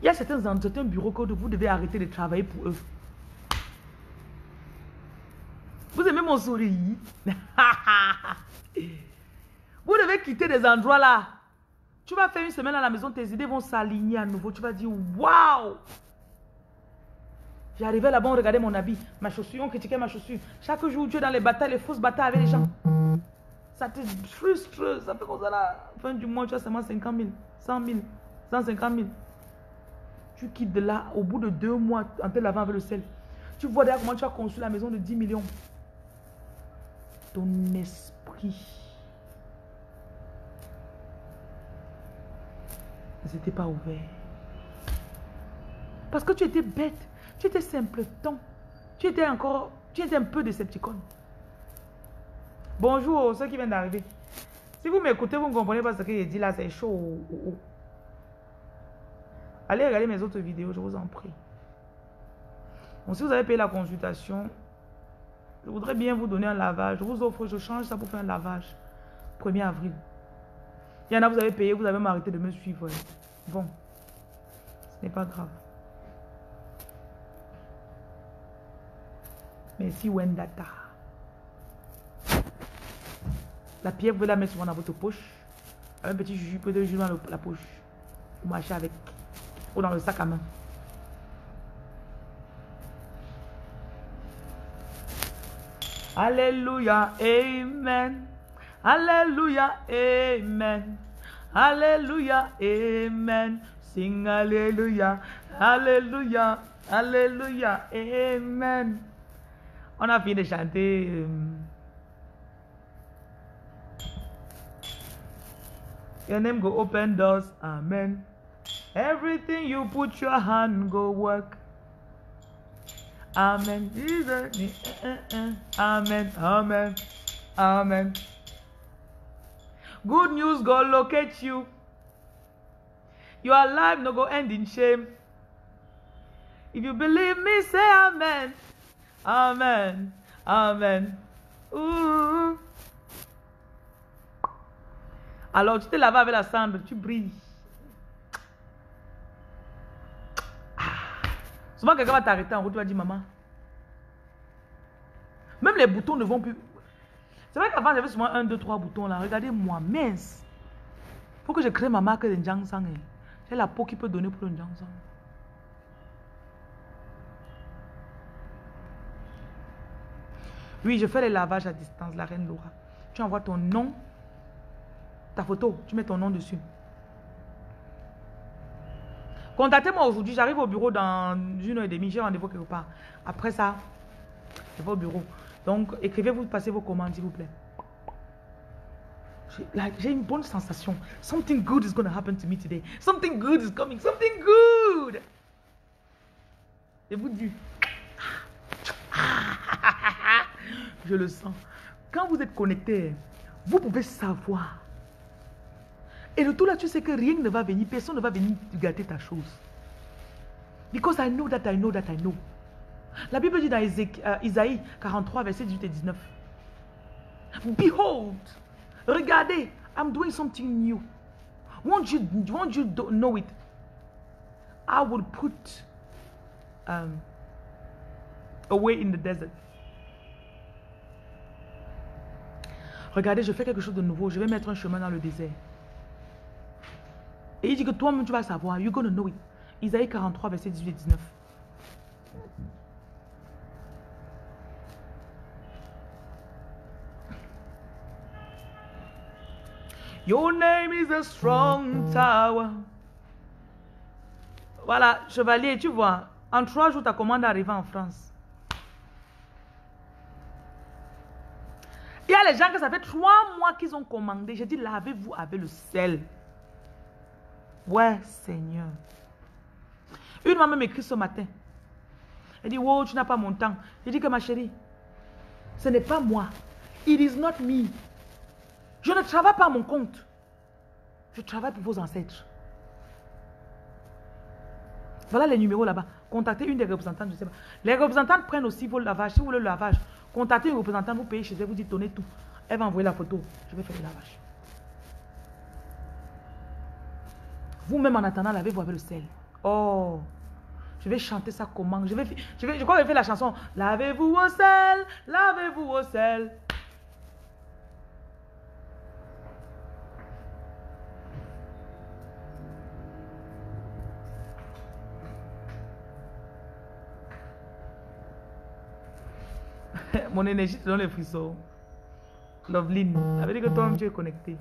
Il y a certains, certains bureaux que vous devez arrêter de travailler pour eux. Sourire (laughs) Vous devez quitter des endroits là. Tu vas faire une semaine à la maison, tes idées vont s'aligner à nouveau. Tu vas dire Waouh J'arrivais là-bas, on regardait mon habit, ma chaussure, on critiquait ma chaussure. Chaque jour, tu es dans les batailles, les fausses batailles avec les gens. Ça te frustre, ça fait comme ça là. Fin du mois, tu as seulement 50 000, 100 000, 150 000. Tu quittes de là, au bout de deux mois, en te lavant avec le sel. Tu vois d'ailleurs comment tu as conçu la maison de 10 millions. Esprit ne s'était pas ouvert. Parce que tu étais bête, tu étais simpleton, tu étais encore, tu étais un peu décepticone. Bonjour, ceux qui viennent d'arriver. Si vous m'écoutez, vous ne comprenez pas ce que j'ai dit là, c'est chaud. Allez regarder mes autres vidéos, je vous en prie. Si vous avez payé la consultation, je voudrais bien vous donner un lavage. Je vous offre, je change ça pour faire un lavage. 1er avril. Il y en a, vous avez payé, vous avez même arrêté de me suivre. Bon, ce n'est pas grave. Merci Wendata. La pierre, vous la mettre souvent dans votre poche. Un petit jus, peut-être jus dans la poche. Vous marchez avec. Ou dans le sac à main. Alléluia, Amen. Alléluia, Amen. Alléluia, Amen. Sing Alléluia, Alléluia, Alléluia, Amen. On a fini de chanter. Your name go open doors, Amen. Everything you put your hand go work. Amen. Amen. Amen. Amen. Good news go locate you. Your life no go end in shame. If you believe me, say amen. Amen. Amen. Ooh. Alors, tu te laves avec la cendre, tu brilles. Souvent, quelqu'un va t'arrêter en route, tu vas dire, maman. Même les boutons ne vont plus. C'est vrai qu'avant, j'avais souvent un, deux, trois boutons là. Regardez-moi, mince. Faut que je crée ma marque de Njangsang. hein. J'ai la peau qui peut donner pour le Njangsang. Oui, je fais les lavages à distance, la reine Laura. Tu envoies ton nom, ta photo, tu mets ton nom dessus. Contactez-moi aujourd'hui, j'arrive au bureau dans une heure et demie, j'ai rendez-vous quelque part. Après ça, je vais au bureau. Donc, écrivez-vous, passez vos commandes, s'il vous plaît. J'ai une bonne sensation. Something good is going to happen to me today. Something good is coming. Something good. Et vous dis, (laughs) je le sens. Quand vous êtes connecté, vous pouvez savoir. Et le tout là, tu sais que rien ne va venir, personne ne va venir gâter ta chose. Because I know that I know that I know. La Bible dit dans euh, Isaïe 43, verset 18 et 19. Behold, regardez, I'm doing something new. Won't you, won't you know it? I will put um, away in the desert. Regardez, je fais quelque chose de nouveau. Je vais mettre un chemin dans le désert. Et il dit que toi-même, tu vas savoir. You're gonna know it. Isaïe 43, verset 18 et 19. Your name is a strong tower. Voilà, chevalier, tu vois, en trois jours, ta commande arrive en France. Il y a les gens que ça fait trois mois qu'ils ont commandé. J'ai dit, lavez-vous avec le sel. Ouais, Seigneur. Une maman m'écrit ce matin. Elle dit, wow, tu n'as pas mon temps. J'ai dit que ma chérie, ce n'est pas moi. It is not me. Je ne travaille pas à mon compte. Je travaille pour vos ancêtres. Voilà les numéros là-bas. Contactez une des représentantes, je sais pas. Les représentantes prennent aussi vos lavages. Si vous voulez le lavage, contactez une représentante, vous payez chez elle, vous dites donnez tout. Elle va envoyer la photo. Je vais faire le lavage. Vous-même en attendant, lavez-vous avec le sel? Oh, je vais chanter ça comment? Je vais, je vais, je crois que je vais la chanson. Lavez-vous au sel, lavez-vous au sel? (laughs) Mon énergie donne les frissons. Loveline, ça veut dire que toi-même tu es connecté.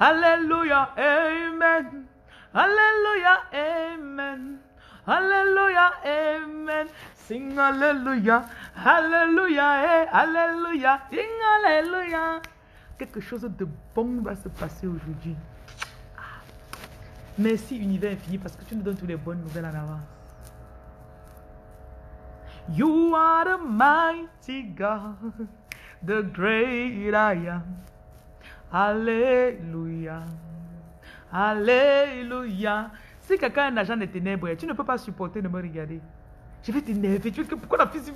Alléluia, Amen. Alléluia, Amen. Alléluia, Amen. Sing Alléluia, Alléluia, eh, Alléluia, sing Alléluia. Quelque chose de bon va se passer aujourd'hui. Ah. Merci univers infini parce que tu nous donnes toutes les bonnes nouvelles en avance. You are the mighty God, the great I am. Alléluia. Alléluia. Si quelqu'un a un agent de ténèbres, tu ne peux pas supporter de me regarder. Je vais t'énerver. Tu veux que pourquoi la physique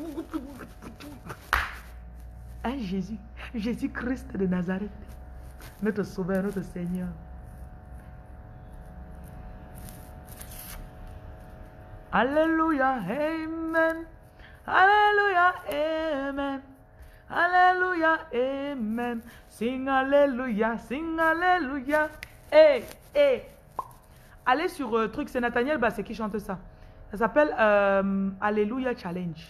Hein, Jésus, Jésus-Christ de Nazareth, notre Sauveur, notre Seigneur. Alléluia, Amen. Alléluia, Amen. Alléluia, Amen. Sing Alléluia, sing Alléluia. Hey, hey. Allez sur euh, truc, c'est Nathaniel Bassé qui chante ça? Ça s'appelle euh, Alléluia Challenge.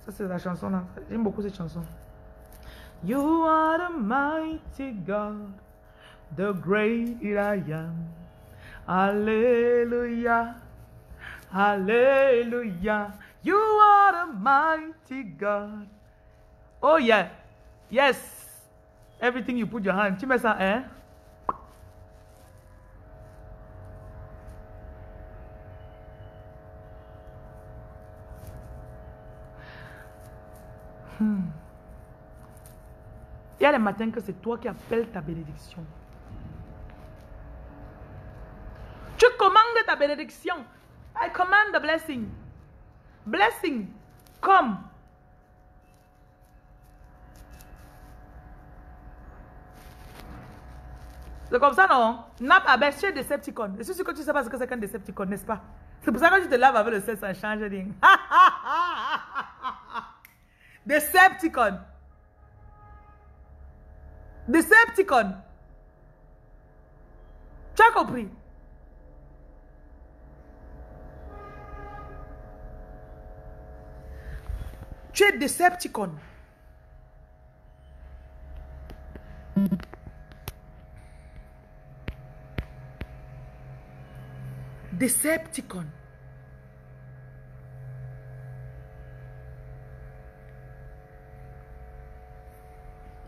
Ça, c'est la chanson là. J'aime beaucoup cette chanson. You are the mighty God, the great I am. Alléluia. Alléluia. You are the mighty God. Oh yeah. Yes. Everything you put your hand. Tu mets ça, hein? Il y a les matins que c'est toi qui appelles ta bénédiction. Tu commandes ta bénédiction. I command the blessing. Blessing, come. C'est comme ça, non? Nap abaissé Decepticon. Je suis sûr que tu sais pas ce que c'est qu'un Decepticon, n'est-ce pas? C'est pour ça que tu te laves avec le sel, ça change rien. (laughs) Decepticon. Decepticon. Tu as compris? Tu es Decepticon. Decepticon.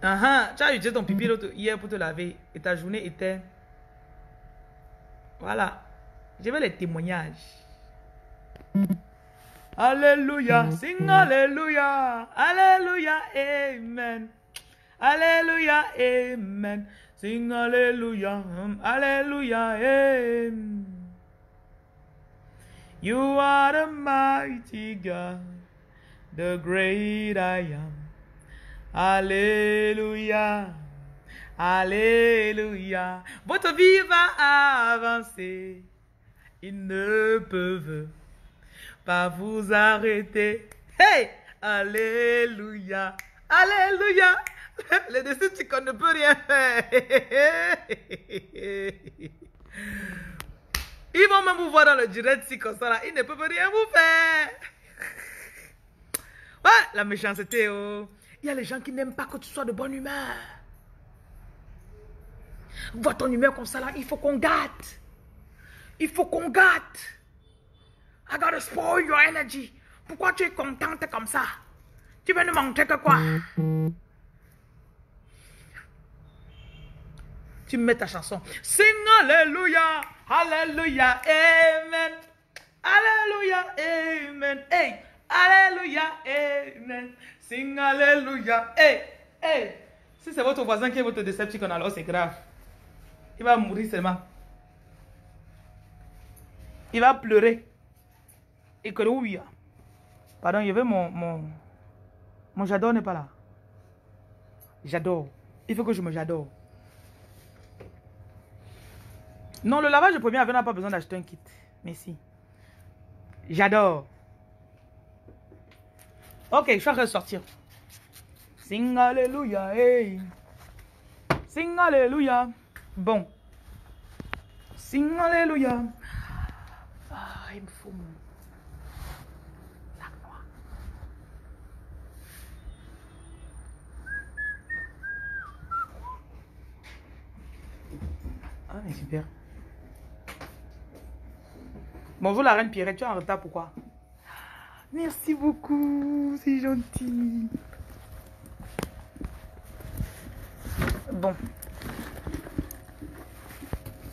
Ah ah, tu as utilisé ton pipi hier pour te laver et ta journée était... Voilà. Je veux les témoignages. Alléluia, sing Alléluia, Alléluia, Amen. Alléluia, Amen. Sing Alléluia, Alléluia, Amen. You are the mighty God, the great I am. Alléluia, Alléluia. Votre vie va avancer. Ils ne peuvent pas vous arrêter. Hey! Alléluia! Alléluia! Le Decepticon ne peut rien faire. (laughs) Ils vont même vous voir dans le direct si comme ça là. Ils ne peuvent rien vous faire. Ouais, la méchanceté, oh. Il y a les gens qui n'aiment pas que tu sois de bonne humeur. Vois ton humeur comme ça là, il faut qu'on gâte. Il faut qu'on gâte. I gotta spoil your energy. Pourquoi tu es contente comme ça? Tu veux nous montrer que quoi? Tu me mets ta chanson. Sing Alléluia, Alléluia, Amen. Alléluia, Amen. Hey, Alléluia, Amen. Sing Alléluia, hey, hey. Si c'est votre voisin qui est votre déception, alors c'est grave. Il va mourir seulement. Il va pleurer. Et que oui. Pardon, il y avait mon, mon, mon j'adore n'est pas là. J'adore. Il faut que je me j'adore. Non, le lavage de premier avion n'a pas besoin d'acheter un kit. Merci. J'adore. Ok, je vais ressortir. Sing Alléluia, hey. Sing Alléluia. Bon. Sing Alléluia. Ah, il me faut. Ah, mais super. Bonjour la reine Pierrette, tu es en retard, pourquoi? Merci beaucoup, c'est gentil. Bon.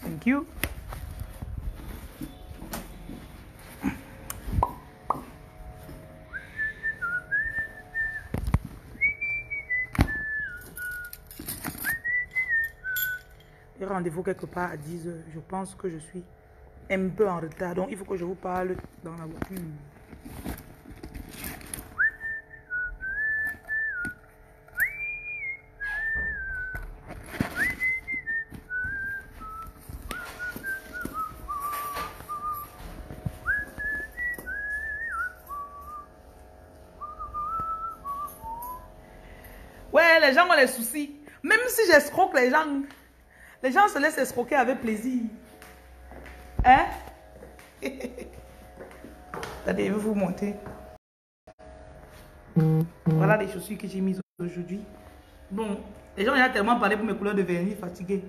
Thank you. J'ai rendez-vous quelque part à 10 heures. Je pense que je suis un peu en retard. Donc, il faut que je vous parle dans la voiture. Ouais, les gens ont les soucis. Même si j'escroque les gens, les gens se laissent escroquer avec plaisir. Hein? Je vais vous montrer. Voilà les chaussures que j'ai mises aujourd'hui. Bon, les gens ont tellement parlé pour mes couleurs de vernis fatiguées.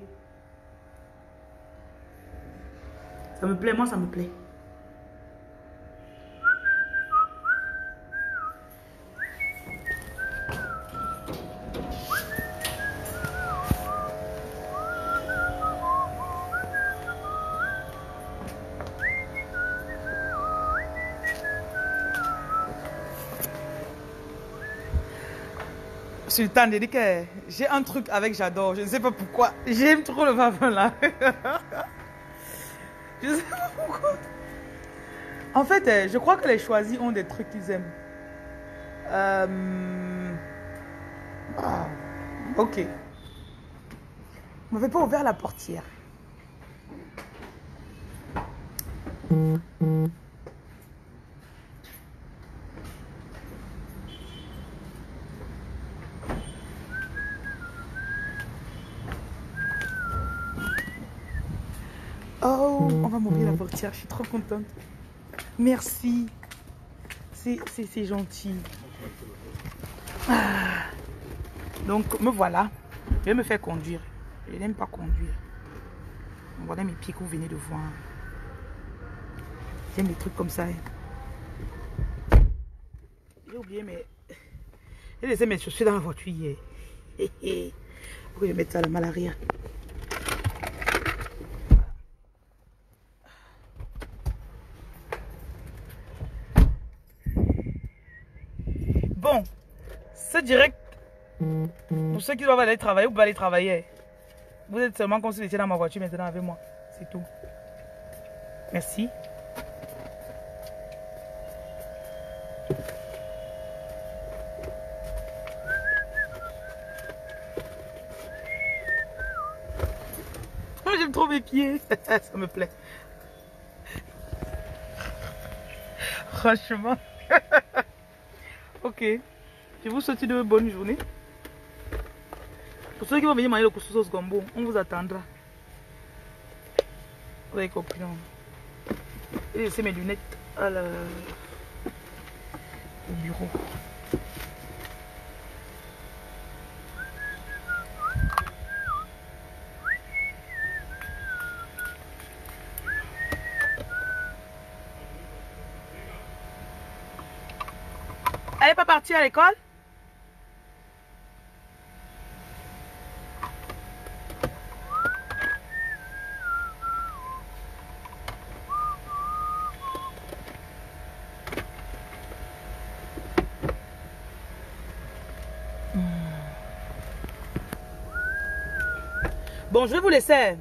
Ça me plaît, moi ça me plaît. Sultan, j'ai que j'ai un truc avec j'adore. Je ne sais pas pourquoi. J'aime trop le parfum là. (laughs) je ne sais pas pourquoi. En fait, euh, je crois que les choisis ont des trucs qu'ils aiment. Euh... ah, ok. Vous m'avez pas ouvert la portière on portière, je suis trop contente. Merci. C'est gentil. Ah. Donc, me voilà. Je vais me faire conduire. Je n'aime pas conduire. Voilà mes pieds que vous venez de voir. J'aime les trucs comme ça. hein. J'ai oublié mes... J'ai laissé mes chaussures dans la voiture hier. (laughs) Pourquoi je vais mettre ça à la malaria Bon, c'est direct. Pour ceux qui doivent aller travailler, vous pouvez aller travailler. Vous êtes seulement comme si vous étiez dans ma voiture maintenant avec moi. C'est tout. Merci. (laughs) J'aime trop mes pieds. (laughs) Ça me plaît. (laughs) Franchement. ok. Je vous souhaite une bonne journée. Pour ceux qui vont venir manger le couscous au gombo, on vous attendra. Vous avez compris, J'ai laissé mes lunettes à la... au bureau. Elle n'est pas partie à l'école? Je vais vous laisser.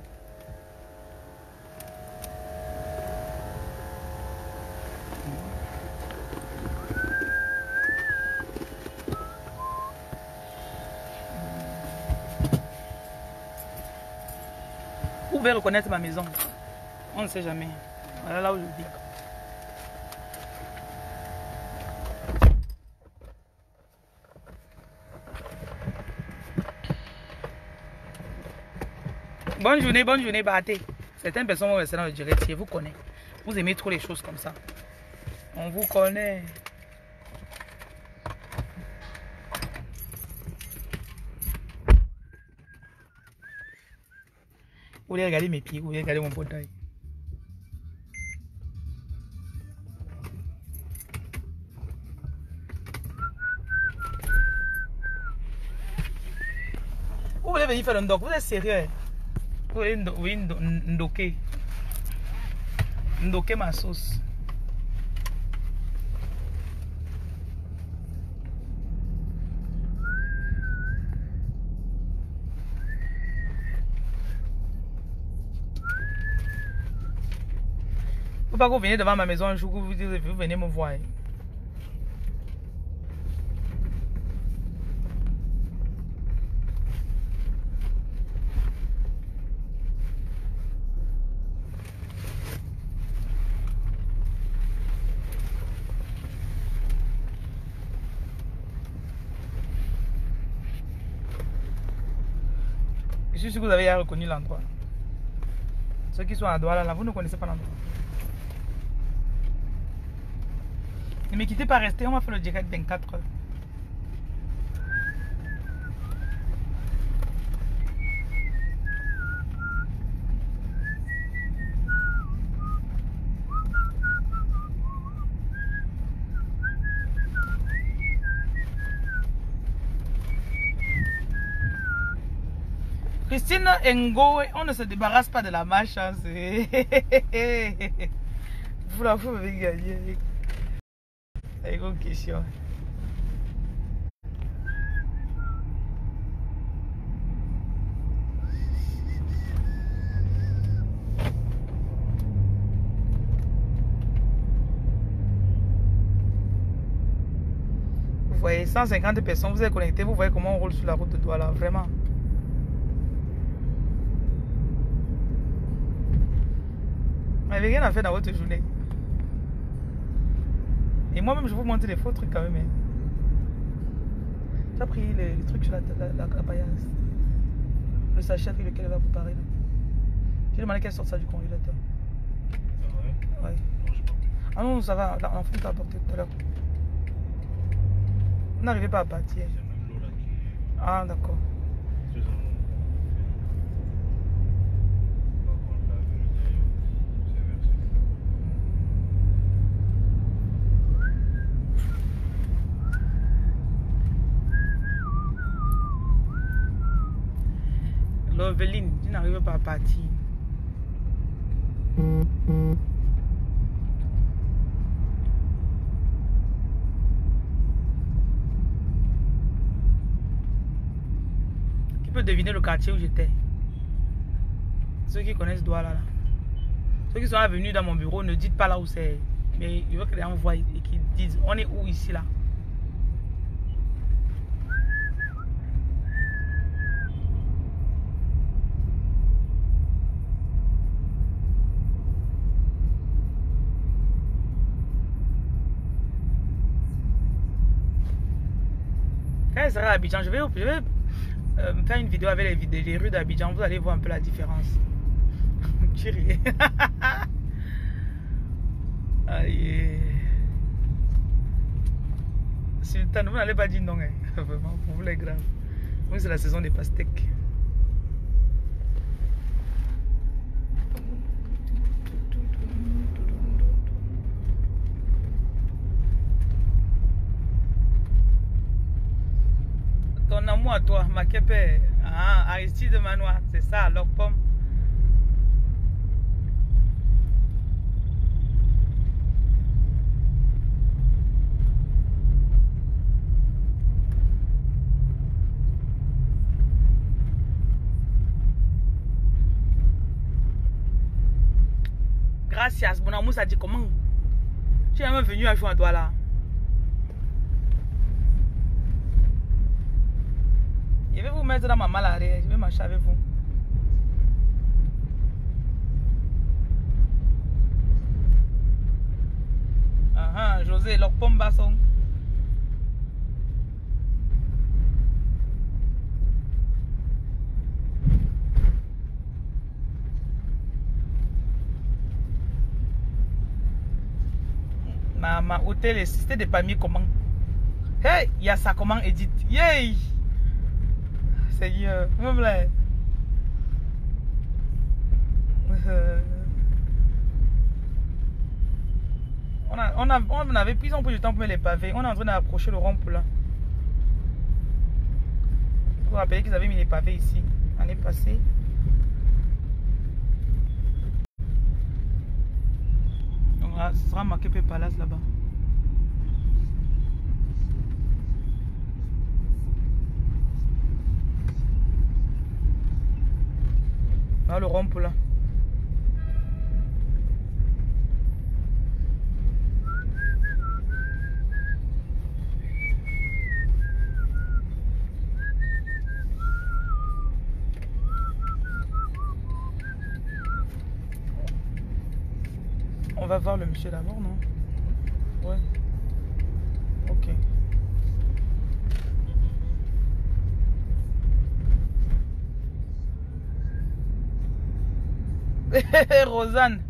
Vous pouvez reconnaître ma maison. On ne sait jamais. Voilà là où je vis. Bonne journée, bonne journée, Baté. Certaines personnes vont rester dans le direct. Vous connais. Vous aimez trop les choses comme ça. On vous connaît. Vous voulez regarder mes pieds, vous voulez regarder mon portail. Vous voulez venir faire un doc, vous êtes sérieux? Vous voulez ndo- oui, ndo- ndoker Ndoker ma sauce. Faut pas que vous veniez devant ma maison un jour, vous, vous venez me voir. Suis sûr que vous avez reconnu l'endroit. Ceux qui sont à Douala, là, vous ne connaissez pas l'endroit. Ne me quittez pas, restez, on va faire le direct 24 heures. Christine Ngo, on ne se débarrasse pas de la malchance. (laughs) Vous la vous avez gagné. C'est une question. Vous voyez, 150 personnes, vous êtes connectés, vous voyez comment on roule sur la route de Douala, vraiment. Vous n'avez rien à faire dans votre journée. Et moi-même, je vous montre des faux trucs quand même. Tu as pris les, les trucs sur la, la, la, la paillasse. Le sachet avec lequel elle va préparer. là. J'ai demandé qu'elle sorte ça du congélateur. Ouais? Ah non, ça va. L'enfant t'a apporté tout à l'heure. Vous n'arrivez pas à partir. Ah, d'accord. Loveline, tu n'arrives pas à partir. Qui peut deviner le quartier où j'étais Ceux qui connaissent Douala là. Ceux qui sont venus dans mon bureau ne dites pas là où c'est. Mais il veut que les gens voient et qu'ils disent on est où ici là? À Abidjan, je vais, euh, faire une vidéo avec les, rues d'Abidjan. Vous allez voir un peu la différence. (laughs) Tu ris. (laughs) Aïe. Sultan, vous n'allez pas dire non. hein. (laughs) Vraiment, vous les grands. Oui, c'est la saison des pastèques. amour à toi, ma kepe. Ah, Aristide Manoir, c'est ça, leur pomme. Gracias, mon amour, ça dit comment? Tu es même venu à jouer à toi là. Je vais vous mettre dans ma malle. Je vais marcher avec vous. Ah ah, José, leur pomme basson. Ma, ma hôtel, c'était des palmiers comment Hey, il y a ça comment Edith? Yay! Même là. On, a, on, a, on avait plus en plus de temps pour mettre les pavés. On est en train d'approcher le rond là. Vous rappelez qu'ils avaient mis les pavés ici l'année passée. Donc là, ce sera marqué Palace là-bas. Ah, le rond là. On va voir le monsieur d'abord, non? Ouais. Ok. (laughs) Rosanne,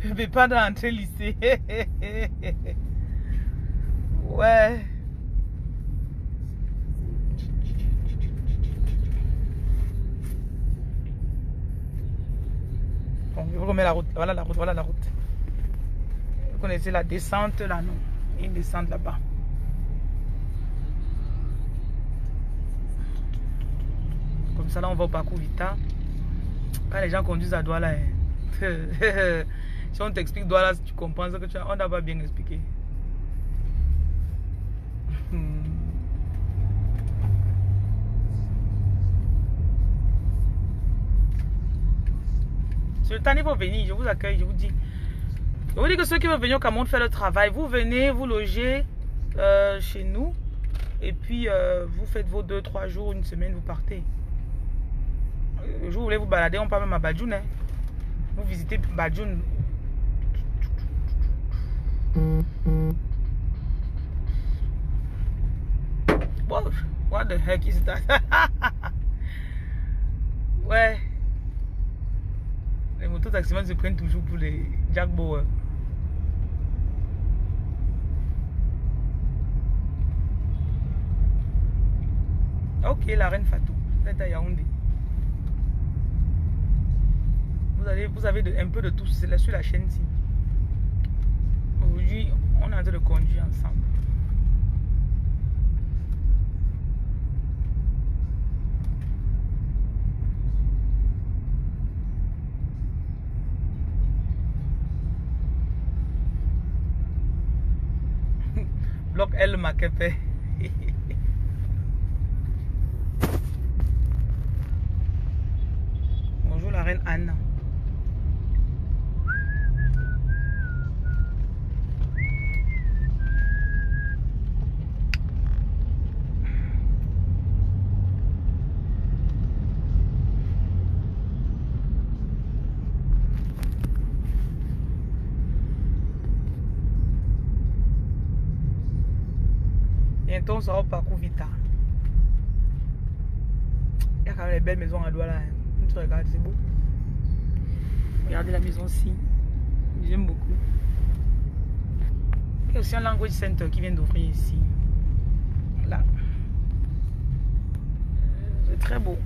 je vais pas rentrer lycée. (laughs) ouais. Bon, je vous remets la route. Voilà la route, voilà la route. Vous connaissez la descente là, non? Une descente là-bas. Comme ça, là, on va au parcours Vita. Quand les gens conduisent à Douala, hein. (laughs) si on t'explique Douala, tu comprends ce que tu as. On n'a pas bien expliqué. (laughs) Sultan, il faut venir, je vous accueille, je vous dis. Je vous dis que ceux qui veulent venir au Cameroun faire le travail, vous venez, vous logez euh, chez nous. Et puis, euh, vous faites vos 2-3 jours, une semaine, vous partez le jour vous voulez vous balader, on parle même à Badjoun. Hein. Vous visitez Badjoun. what the heck is that? (laughs) ouais. Les motos taximans se prennent toujours pour les Jack Bauer. Ok, la reine Fatou. C'est à Yaoundé. Vous avez un peu de tout sur la chaîne ici. Aujourd'hui, on est en train de conduire ensemble. (laughs) Bloc L. Bonjour la reine Anna. on sera au parcours Vita. Il y a quand même les belles maisons à Douala. Hein. Tu regardes, c'est beau. Regardez la maison ci. J'aime beaucoup. Il y a aussi un language center qui vient d'ouvrir ici. Là. C'est très beau.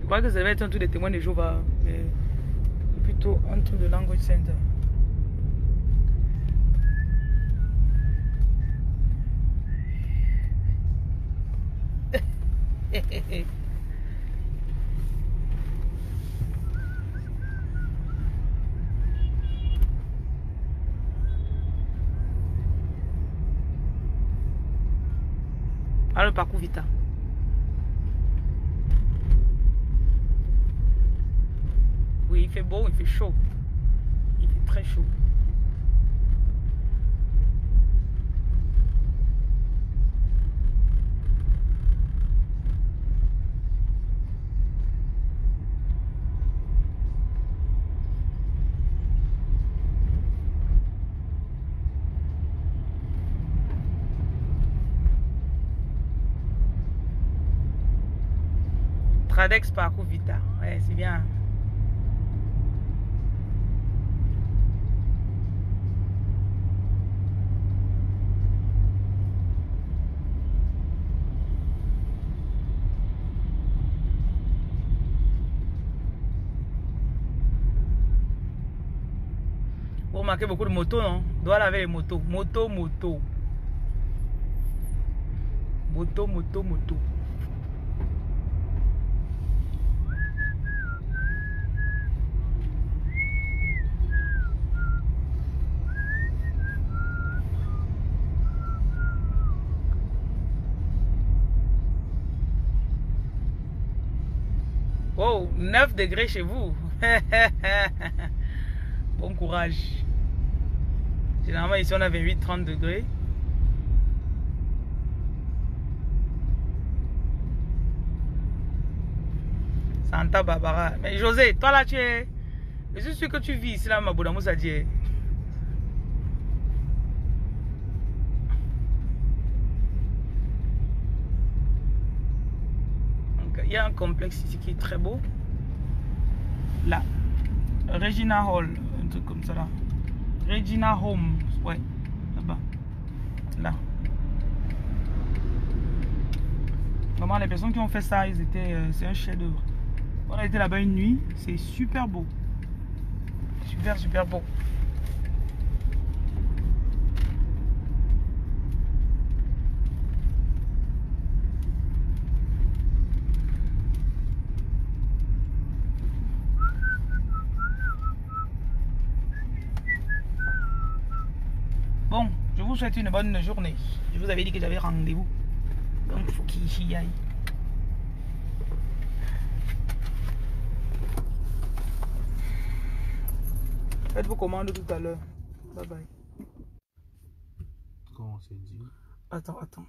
Je crois que ça va être un truc de témoins de Jéhovah. Mais plutôt un truc de language center. Ah, le parcours Vita. Oui, il fait chaud. Il fait très chaud. Tradex Parcours Vita. Ouais, c'est bien. Beaucoup de motos, non? Doit laver les motos. Moto, moto. Moto, moto, moto. Oh, 9 degrés chez vous. (laughs) bon courage. Généralement, ici, on a 28-30 degrés. Santa Barbara. Mais José, toi là, tu es... Je suis sûr que tu vis ici, là, ma Boudamoussa dit. Il y a un complexe ici qui est très beau. Là. Regina Hall. Un truc comme ça là. Regina Home. Ouais. Là-bas. Là. Vraiment, les personnes qui ont fait ça, ils étaient. Euh, c'est un chef-d'œuvre. On a été là-bas une nuit. C'est super beau. Super, super beau. Bon, je vous souhaite une bonne journée. Je vous avais dit que j'avais rendez-vous. Donc, il faut qu'il y aille. Faites vos commandes tout à l'heure. Bye bye. Comment c'est dit? Attends, attends.